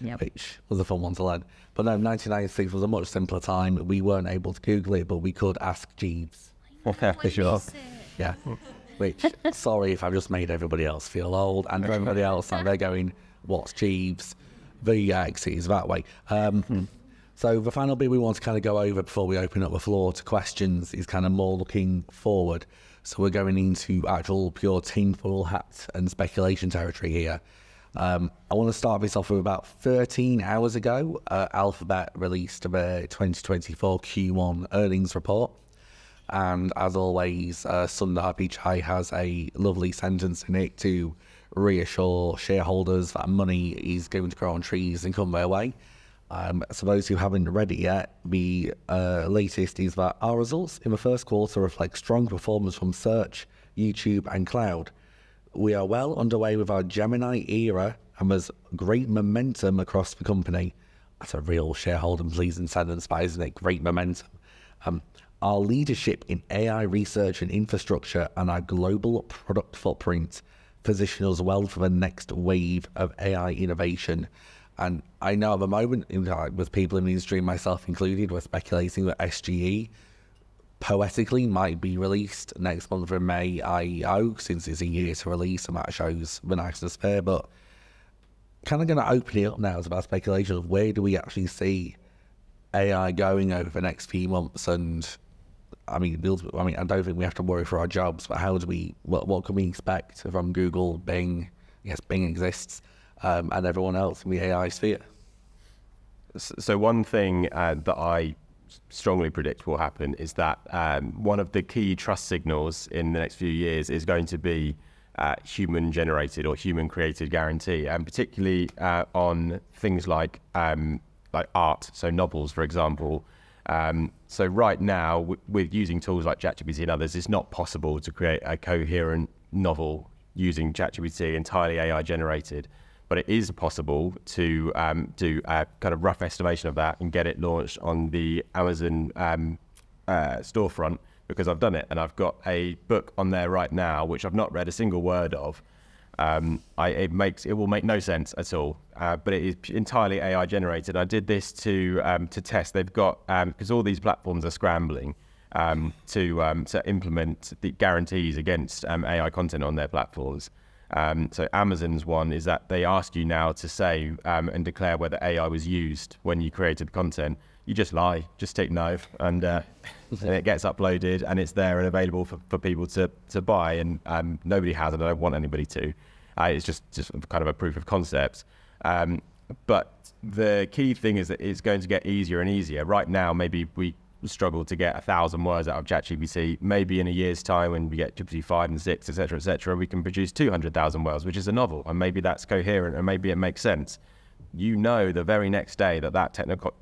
yep. which was a fun one to learn. But no, 1996 was a much simpler time. We weren't able to Google it, but we could ask Jeeves. for sure. Yeah. Which, sorry if I've just made everybody else feel old, and everybody else, and they're going, "What's Jeeves?" The exit is that way. Um, so the final bit we want to kind of go over before we open up the floor to questions is kind of more looking forward. So we're going into actual pure tinfoil hat and speculation territory here. Um, I want to start this off with about 13 hours ago. Uh, Alphabet released their 2024 Q1 earnings report. And as always, uh, Sundar Pichai has a lovely sentence in it to reassure shareholders that money is going to grow on trees and come their way. Um, so those who haven't read it yet, the uh, latest is that our results in the first quarter reflect strong performance from search, YouTube, and cloud. We are well underway with our Gemini era, and there's great momentum across the company. That's a real shareholder pleasing sentence, but isn't it? Great momentum. Um, our leadership in AI research and infrastructure and our global product footprint position us well for the next wave of AI innovation. And I know at the moment, with people in the industry, myself included, we're speculating that SGE poetically might be released next month in May IEO, since it's a year to release, and that shows the niceness there. But kind of going to open it up now as about speculation of where do we actually see AI going over the next few months and I mean, I mean, I don't think we have to worry for our jobs, but how do we? What, what can we expect from Google, Bing? Yes, Bing exists, um, and everyone else in the AI sphere. So one thing uh, that I strongly predict will happen is that um, one of the key trust signals in the next few years is going to be uh, human generated or human created guarantee, and particularly uh, on things like um, like art, so novels, for example. Um, so right now, with using tools like ChatGPT and others, it's not possible to create a coherent novel using ChatGPT entirely AI generated. But it is possible to um, do a kind of rough estimation of that and get it launched on the Amazon um, uh, storefront because I've done it and I've got a book on there right now which I've not read a single word of. Um, I, it makes it will make no sense at all, uh, but it is entirely AI generated. I did this to um, to test. They've got because um, all these platforms are scrambling um, to um, to implement the guarantees against um, AI content on their platforms. so Amazon's one is that they ask you now to say and declare whether AI was used when you created content you just lie, just tick no, and, uh, and it gets uploaded and it's there and available for, for people to, to buy. And um, nobody has it. I don't want anybody to. Uh, it's just, just kind of a proof of concept. Um, but the key thing is that it's going to get easier and easier. Right now, maybe we struggle to get a thousand words out of ChatGPT. Maybe in a year's time, when we get GPT five and six, etc., etc., we can produce two hundred thousand words, which is a novel, and maybe that's coherent, and maybe it makes sense you know the very next day that that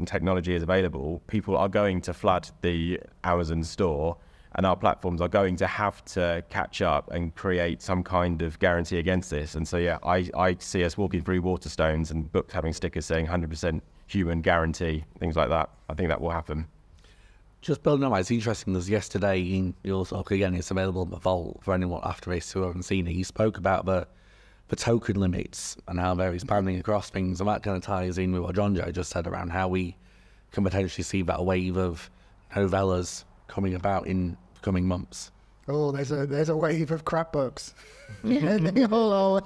technology is available, people are going to flood the Amazon store and our platforms are going to have to catch up and create some kind of guarantee against this. And so, yeah, I, I see us walking through Waterstones and books having stickers saying 100% human guarantee, things like that. I think that will happen. Just building on that, it's interesting because yesterday in your talk, again, it's available vault for anyone after this who haven't seen it. You spoke about the for token limits and how they're expanding across things. And that kind of ties in with what Jonjo just said around how we can potentially see that wave of novellas coming about in coming months. Oh, there's a there's a wave of crap books. oh,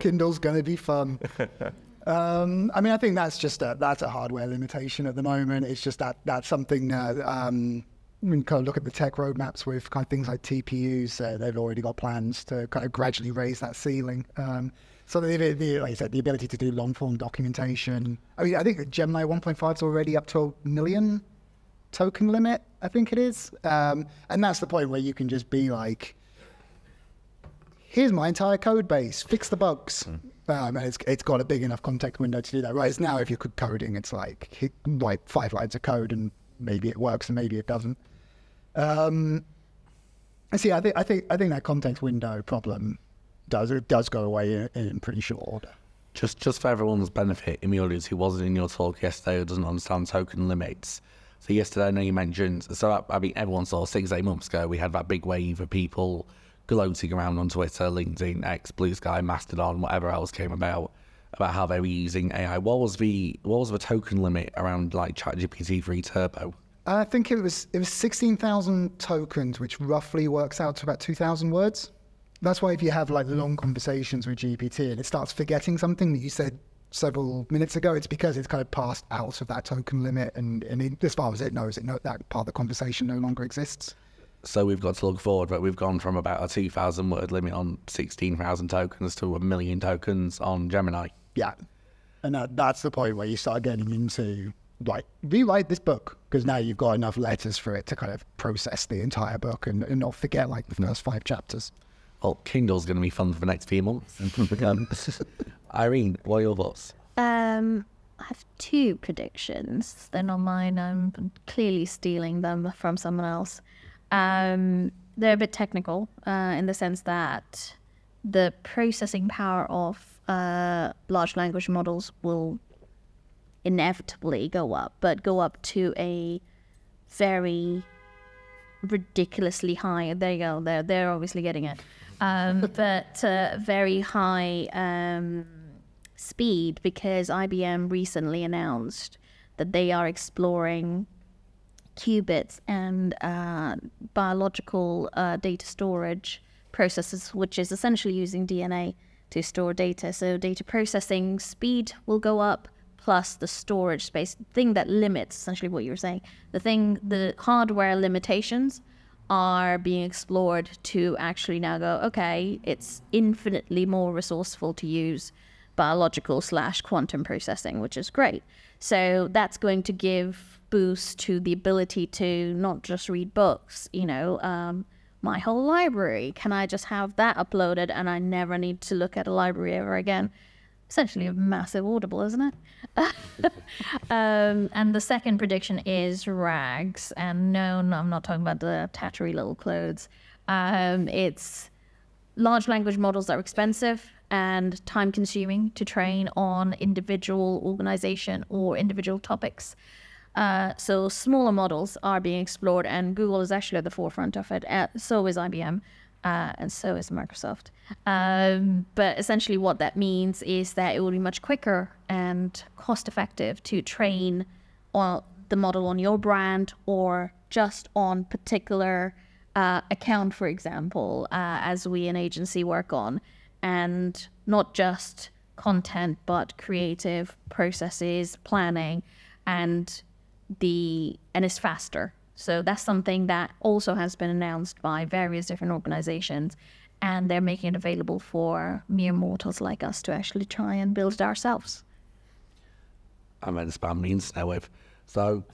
Kindle's going to be fun. Um, I mean, I think that's just a that's a hardware limitation at the moment. It's just that that's something that um, we can kind of look at the tech roadmaps with kind of things like TPUs. Uh, they've already got plans to kind of gradually raise that ceiling. Um, so the, the, like I said, the ability to do long form documentation. I mean, I think Gemini 1.5 is already up to a million token limit. I think it is, um, and that's the point where you can just be like, "Here's my entire code base. Fix the bugs." Mm. Um, and it's, it's got a big enough context window to do that. Whereas now, if you're coding, it's like like five lines of code, and maybe it works and maybe it doesn't. Um, see, I think I think I think that context window problem does it does go away in, in pretty short order. Just just for everyone's benefit in the audience who wasn't in your talk yesterday or doesn't understand token limits. So yesterday, I know you mentioned. So I mean, everyone saw six eight months ago we had that big wave of people gloating around on Twitter, LinkedIn, X, Blue Sky, Mastodon, whatever else came about about how they were using AI. What was the what was the token limit around like ChatGPT three Turbo? I think it was it was sixteen thousand tokens, which roughly works out to about two thousand words. That's why if you have like long conversations with GPT and it starts forgetting something that you said several minutes ago, it's because it's kind of passed out of that token limit, and, and it, as far as it knows, it no, that part of the conversation no longer exists. So we've got to look forward, but we've gone from about a two thousand word limit on sixteen thousand tokens to a million tokens on Gemini. Yeah, and that, that's the point where you start getting into like rewrite this book because now you've got enough letters for it to kind of process the entire book and, and not forget like the first five chapters. well, Kindle's going to be fun for the next few months. um, Irin, what are your thoughts? Um, I have two predictions. They're not mine. I'm clearly stealing them from someone else. Um, they're a bit technical uh, in the sense that the processing power of uh, large language models will inevitably go up, but go up to a very ridiculously high. There you go. They're they're obviously getting it, um, but uh, very high um, speed because IBM recently announced that they are exploring qubits and uh, biological uh, data storage processes, which is essentially using DNA to store data. So data processing speed will go up, plus the storage space thing that limits essentially what you were saying. The thing, the hardware limitations are being explored to actually now go, okay, it's infinitely more resourceful to use biological slash quantum processing, which is great. So that's going to give boost to the ability to not just read books, you know, um, my whole library. Can I just have that uploaded and I never need to look at a library ever again? Essentially a massive audible, isn't it? um, and the second prediction is rags. And no, no, I'm not talking about the tattery little clothes. Um, it's large language models that are expensive and time consuming to train on individual organization or individual topics. Uh, so smaller models are being explored, and Google is actually at the forefront of it. Uh, so is IBM, uh, and so is Microsoft. Um, but essentially, what that means is that it will be much quicker and cost-effective to train on the model on your brand or just on particular uh, account, for example, uh, as we an agency work on, and not just content, but creative processes, planning, and the and it's faster. So that's something that also has been announced by various different organizations, and they're making it available for mere mortals like us to actually try and build it ourselves. I mean, spam means now. So,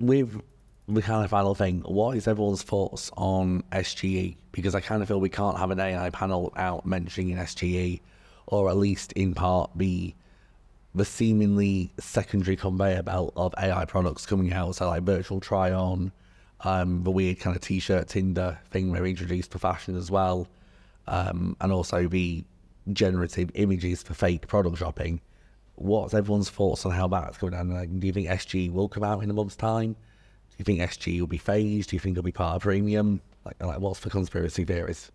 with the kind of final thing, what is everyone's thoughts on SGE? Because I kind of feel we can't have an AI panel out mentioning SGE, or at least in part be the seemingly secondary conveyor belt of AI products coming out. So like virtual try on, um, the weird kind of t-shirt Tinder thing they introduced for fashion as well, um, and also the generative images for fake product shopping. What's everyone's thoughts on how that's going down? Like, do you think SGE will come out in a month's time? Do you think SGE will be phased? Do you think it'll be part of premium? Like, like what's the conspiracy theories?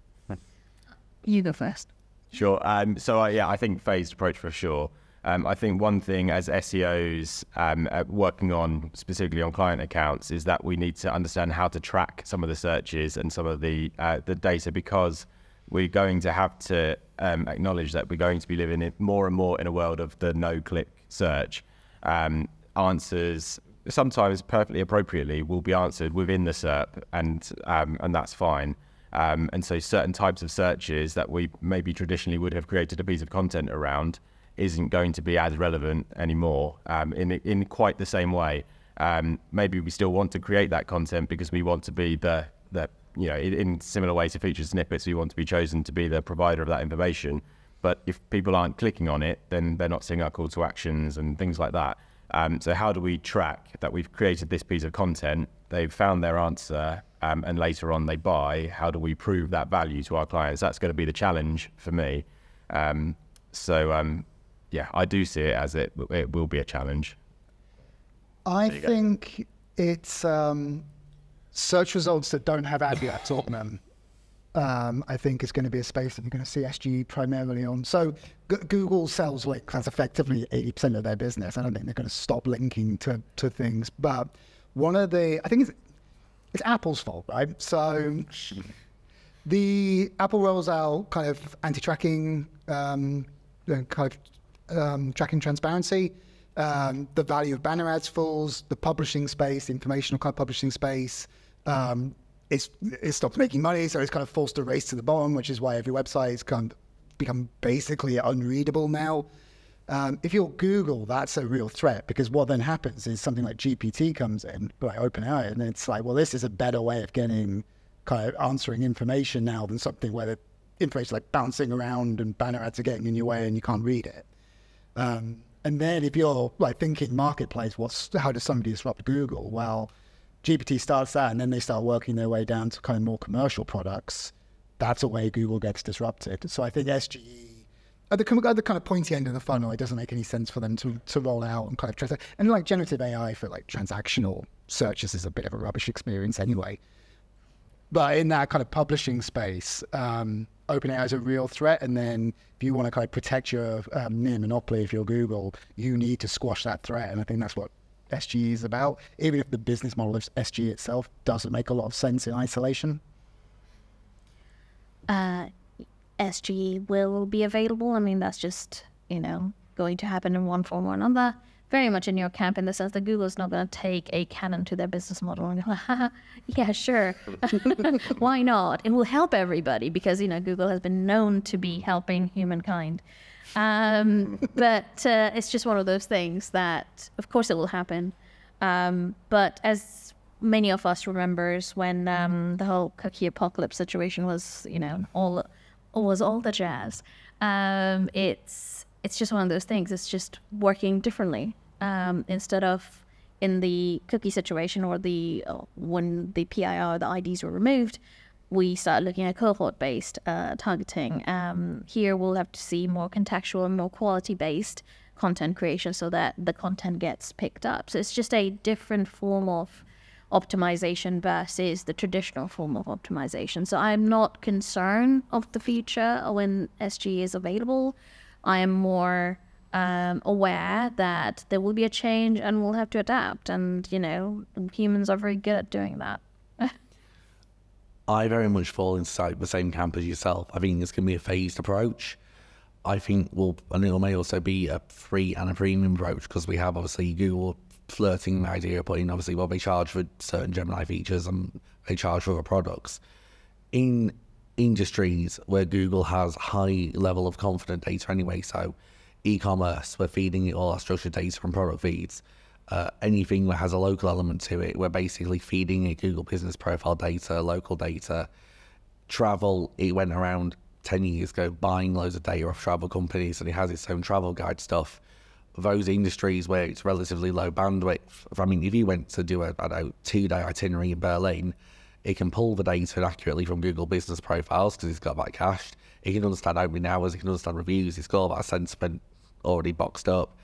You go first. Sure. Um, so, uh, yeah, I think phased approach for sure. Um, I think one thing as SEOs um, uh, working on specifically on client accounts is that we need to understand how to track some of the searches and some of the uh, the data because we're going to have to um, acknowledge that we're going to be living in more and more in a world of the no-click search. Um, answers sometimes perfectly appropriately will be answered within the SERP, and um, and that's fine. Um, and so certain types of searches that we maybe traditionally would have created a piece of content around isn't going to be as relevant anymore um, in in quite the same way. Um, maybe we still want to create that content because we want to be the the you know in, in similar ways to feature snippets, we want to be chosen to be the provider of that information. But if people aren't clicking on it, then they're not seeing our call to actions and things like that. Um, so how do we track that we've created this piece of content? They've found their answer, um, and later on they buy. How do we prove that value to our clients? That's going to be the challenge for me. Um, so um, yeah, I do see it as it it will be a challenge. I think it's um, search results that don't have adverts on them. Um, I think is going to be a space that you're going to see SGE primarily on. So G- Google sells links. That's effectively 80% of their business. I don't think they're going to stop linking to, to things. But one of the, I think it's, it's Apple's fault, right? So the Apple rolls out kind of anti-tracking, um, kind of um, tracking transparency. Um, the value of banner ads falls. The publishing space, the informational kind of publishing space, um, it's it stops making money, so it's kind of forced to race to the bottom, which is why every website has kind of become basically unreadable now. Um, if you're Google, that's a real threat because what then happens is something like GPT comes in, like OpenAI, and it's like, well, this is a better way of getting kind of answering information now than something where the information like bouncing around and banner ads are getting in your way and you can't read it. Um, and then if you're like thinking marketplace, what's how does somebody disrupt Google? Well, GPT starts that, and then they start working their way down to kind of more commercial products. That's a way Google gets disrupted. So I think SGE at the, at the kind of pointy end of the funnel, it doesn't make any sense for them to, to roll out and kind of. And like generative AI for like transactional searches is a bit of a rubbish experience anyway. But in that kind of publishing space, um, OpenAI is a real threat. And then if you want to kind of protect your um, near monopoly if you're Google, you need to squash that threat. And I think that's what SGE is about, even if the business model of SGE itself doesn't make a lot of sense in isolation. Uh, SGE will be available. I mean, that's just, you know, going to happen in one form or another. Very much in your camp in the sense that Google's not going to take a cannon to their business model and go, yeah, sure. Why not? It will help everybody because, you know, Google has been known to be helping humankind. Um, but uh, it's just one of those things that, of course, it will happen. Um, but as many of us remembers when um, the whole cookie apocalypse situation was, you know, all was all the jazz. Um, it's it's just one of those things. It's just working differently um, instead of in the cookie situation or the uh, when the PIR the IDs were removed. We start looking at cohort-based uh, targeting. Um, here, we'll have to see more contextual, and more quality-based content creation, so that the content gets picked up. So it's just a different form of optimization versus the traditional form of optimization. So I'm not concerned of the future when SGE is available. I am more um, aware that there will be a change and we'll have to adapt. And, you know, humans are very good at doing that. I very much fall into the same camp as yourself. I think it's going to be a phased approach. I think will and it may also be a free and a premium approach because we have obviously Google flirting the idea of putting obviously well they charge for certain Gemini features and they charge for other products. In industries where Google has high level of confident data anyway, so e-commerce, we're feeding it all our structured data from product feeds. Uh, anything that has a local element to it, we're basically feeding it Google Business Profile data, local data. Travel, it went around 10 years ago buying loads of data off travel companies and it has its own travel guide stuff those industries where it's relatively low bandwidth. I mean, if you went to do a two day itinerary in Berlin, it can pull the data accurately from Google Business Profiles because it's got that cached. It can understand opening hours, it can understand reviews, it's got all that sentiment already boxed up.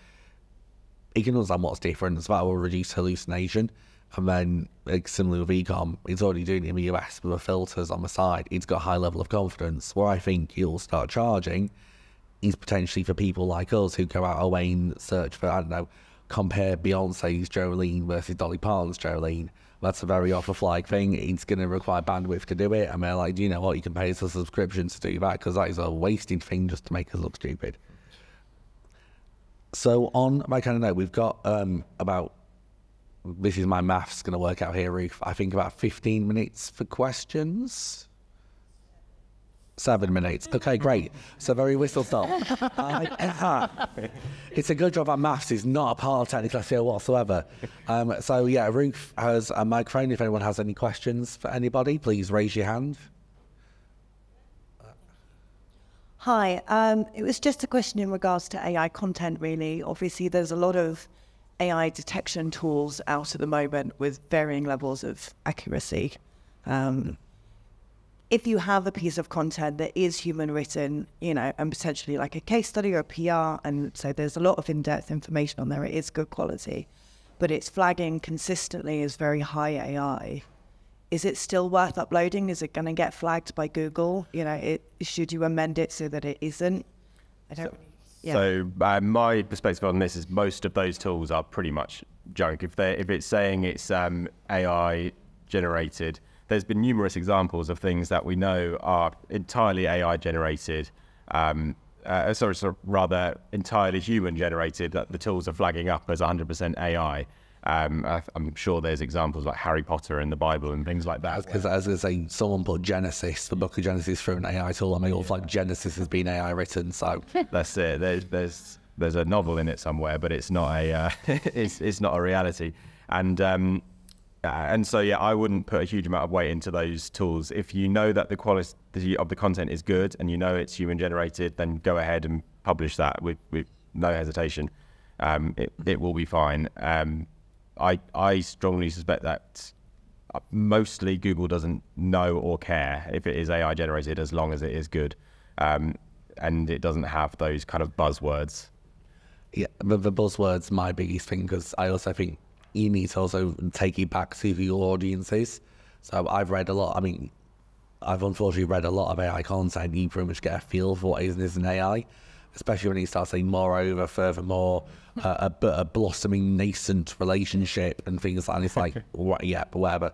It can understand what's different, so that will reduce hallucination. And then, like, similarly with ecom, it's already doing it in the US with the filters on the side. It's got a high level of confidence. Where I think you'll start charging is potentially for people like us who go out our way and search for, I don't know, compare Beyonce's Jolene versus Dolly Parton's Jolene. That's a very off the flag thing. It's going to require bandwidth to do it. And they're like, do you know what? You can pay us a subscription to do that because that is a wasted thing just to make us look stupid. So, on my kind of note, we've got um, about this is my maths going to work out here, Ruth. I think about 15 minutes for questions. Seven minutes. Okay, great. So very whistle stop. uh, it's a good job our maths is not a part of technical SEO whatsoever. Um, so yeah, Ruth has a microphone. If anyone has any questions for anybody, please raise your hand. Hi, um, it was just a question in regards to AI content, really. Obviously, there's a lot of AI detection tools out at the moment with varying levels of accuracy. Um, if you have a piece of content that is human written, you know, and potentially like a case study or a PR, and so there's a lot of in depth information on there, it is good quality, but it's flagging consistently as very high AI. Is it still worth uploading? Is it going to get flagged by Google? You know, it, should you amend it so that it isn't? I don't. So, yeah. so uh, my perspective on this is most of those tools are pretty much junk. If they if it's saying it's um, AI generated, there's been numerous examples of things that we know are entirely AI generated, um, uh, sorry, sorry, rather entirely human generated, that the tools are flagging up as 100% AI. Um, I'm sure there's examples like Harry Potter and the Bible and things like that. Because as I say, someone put Genesis, the book of Genesis, through an AI tool, and they all flag Genesis has been AI written. So that's it. There's there's there's a novel in it somewhere, but it's not a uh, it's it's not a reality. And um, Uh, and so, yeah, I wouldn't put a huge amount of weight into those tools. If you know that the quality of the content is good and you know it's human generated, then go ahead and publish that with, with no hesitation. Um, it, it will be fine. Um, I, I strongly suspect that uh, mostly Google doesn't know or care if it is AI generated as long as it is good. Um, and it doesn't have those kind of buzzwords. Yeah, but the buzzwords my biggest thing because I also think you need to also take it back to your audiences. So I've read a lot. I mean, I've unfortunately read a lot of AI content. You pretty much get a feel for what is and isn't AI, especially when you start saying moreover, furthermore, uh, a, a blossoming nascent relationship and things like that. And it's like, what, yeah, but whatever.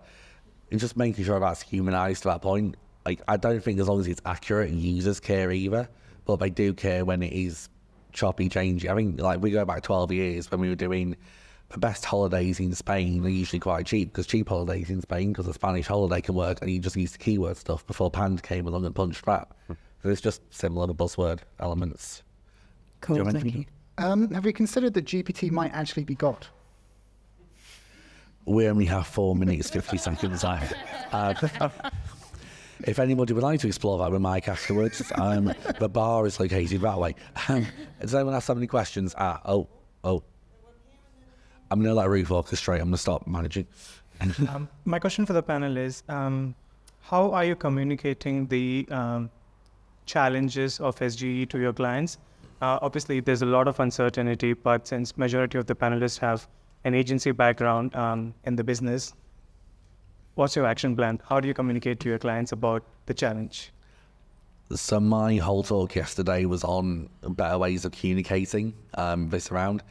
And just making sure that's humanized to that point. Like, I don't think as long as it's accurate, users care either, but they do care when it is choppy, changing. I mean, like, we go back 12 years when we were doing the best holidays in Spain are usually quite cheap because cheap holidays in Spain because the Spanish holiday can work and you just use the keyword stuff before Panda came along and punched that. so it's just similar to buzzword elements. Cool, you thank you. Um, have you considered that GPT might actually be God? We only have four minutes, 50 seconds left. Uh, if anybody would like to explore that with Mike afterwards, um, the bar is located that way. Um, does anyone else have any questions? Ah, oh, oh. I'm going to let Ruth orchestrate. I'm going to stop managing. um, my question for the panel is um, how are you communicating the um, challenges of SGE to your clients? Uh, obviously, there's a lot of uncertainty, but since majority of the panelists have an agency background um, in the business, what's your action plan? How do you communicate to your clients about the challenge? So my whole talk yesterday was on better ways of communicating um, this around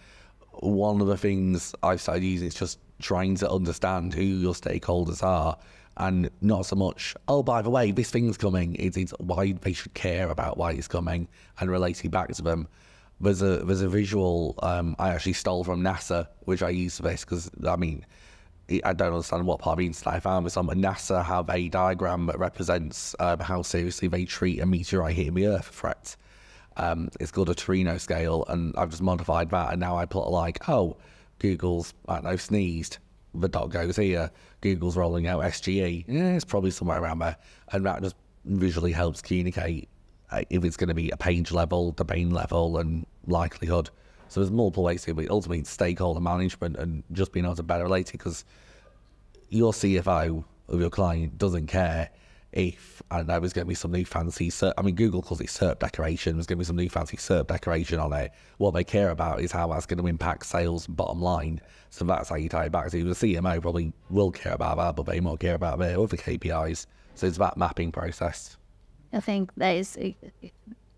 one of the things I've started using is just trying to understand who your stakeholders are and not so much, oh, by the way, this thing's coming. It's, it's why they should care about why it's coming and relating back to them. There's a there's a visual um, I actually stole from NASA, which I use for this because I mean, I don't understand what part of the internet I found this on, but NASA have a diagram that represents um, how seriously they treat a meteorite hitting the Earth threat. Um, it's called a Torino scale, and I've just modified that. And now I put like, oh, Google's, I don't know, sneezed. The dot goes here. Google's rolling out SGE. Yeah, it's probably somewhere around there. And that just visually helps communicate uh, if it's going to be a page level, domain level, and likelihood. So there's multiple ways to, but ultimately stakeholder management and just being able to better relate it because your CFO of your client doesn't care if I know there's going to be some new fancy SERP. I mean, Google calls it SERP decoration. There's going to be some new fancy SERP decoration on it. What they care about is how that's going to impact sales bottom line. So that's how you tie it back. So the CMO probably will care about that, but they more care about their other KPIs. So it's that mapping process. I think that is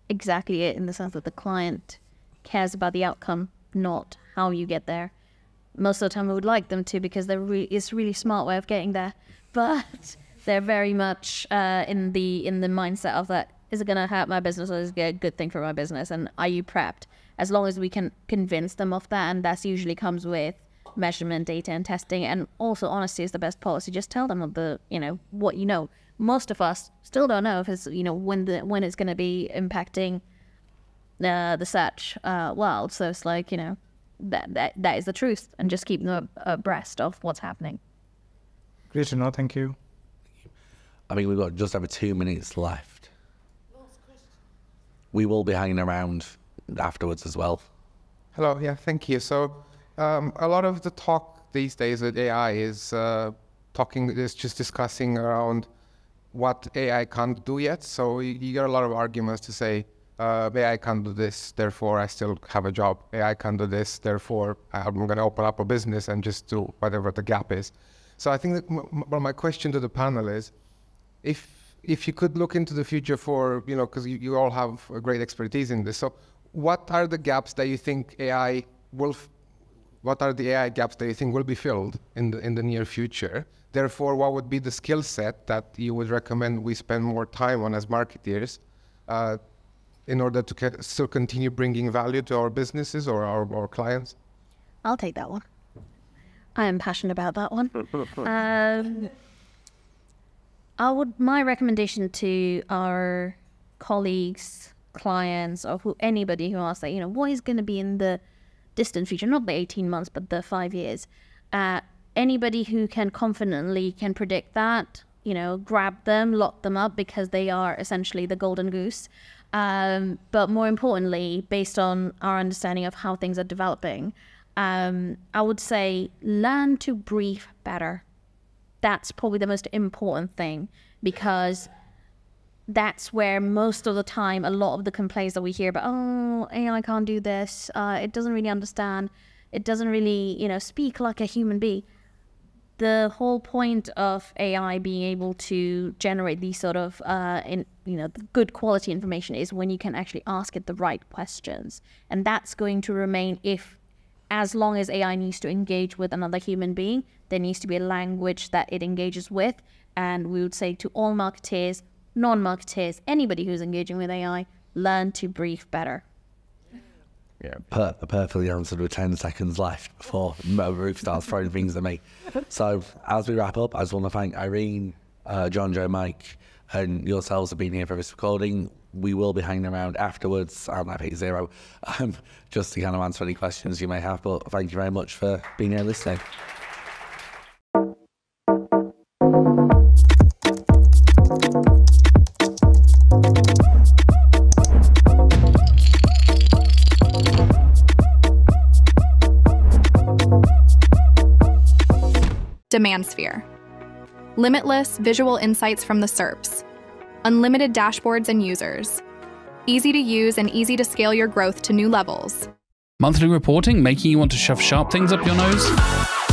exactly it in the sense that the client cares about the outcome, not how you get there. Most of the time, I would like them to because they're re- it's a really smart way of getting there. But they're very much uh, in the in the mindset of that is it going to hurt my business or is it a good thing for my business? And are you prepped? As long as we can convince them of that and that usually comes with measurement data and testing and also honesty is the best policy. Just tell them of the you know what you know. Most of us still don't know if it's you know when the when it's going to be impacting uh, the search uh, world. So it's like you know that that that is the truth and just keep them abreast of what's happening. Great to know. Thank you I mean, we've got just over two minutes left. We will be hanging around afterwards as well. Hello, yeah, thank you. So, um, a lot of the talk these days with AI is uh, talking, is just discussing around what AI can't do yet. So, you, get a lot of arguments to say, uh, AI can't do this, therefore I still have a job. AI can't do this, therefore I'm going to open up a business and just do whatever the gap is. So, I think that well, my question to the panel is, if if you could look into the future for you know because you, you all have a great expertise in this. So what are the gaps that you think ai will f- what are the ai gaps that you think will be filled in the in the near future? Therefore what would be the skill set that you would recommend we spend more time on as marketeers uh, in order to ca- still continue bringing value to our businesses or our, our clients? I'll take that one. I am passionate about that one. Um, I would my recommendation to our colleagues, clients, or who anybody who asks that, you know, what is going to be in the distant future, not the eighteen months, but the five years. Uh, anybody who can confidently can predict that, you know, grab them, lock them up because they are essentially the golden goose. Um, but more importantly, based on our understanding of how things are developing, um, I would say learn to brief better. That's probably the most important thing because that's where most of the time a lot of the complaints that we hear about oh ai can't do this uh, it doesn't really understand it doesn't really you know speak like a human being. The whole point of ai being able to generate these sort of uh, in you know good quality information is when you can actually ask it the right questions. And that's going to remain if as long as ai needs to engage with another human being there needs to be a language that it engages with and we would say to all marketeers non marketeers, anybody who's engaging with AI, learn to brief better. Yeah, per- perfectly answered with 10 seconds left before Ruth starts throwing things at me. So, as we wrap up, I just want to thank Irin, uh, Jonjo, Mike, and yourselves for being here for this recording. We will be hanging around afterwards I'm Epic Zero um, just to kind of answer any questions you may have. But thank you very much for being here listening. DemandSphere. Limitless visual insights from the SERPs. Unlimited dashboards and users. Easy to use and easy to scale your growth to new levels. Monthly reporting making you want to shove sharp things up your nose?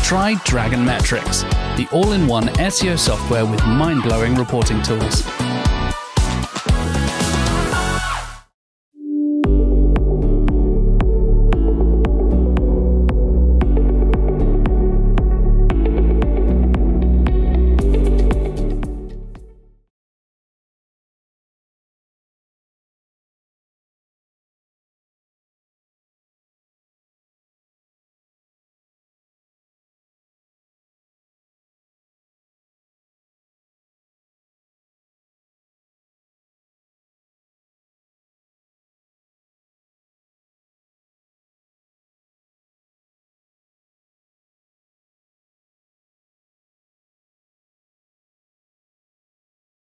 Try Dragon Metrics, the all in one SEO software with mind blowing reporting tools.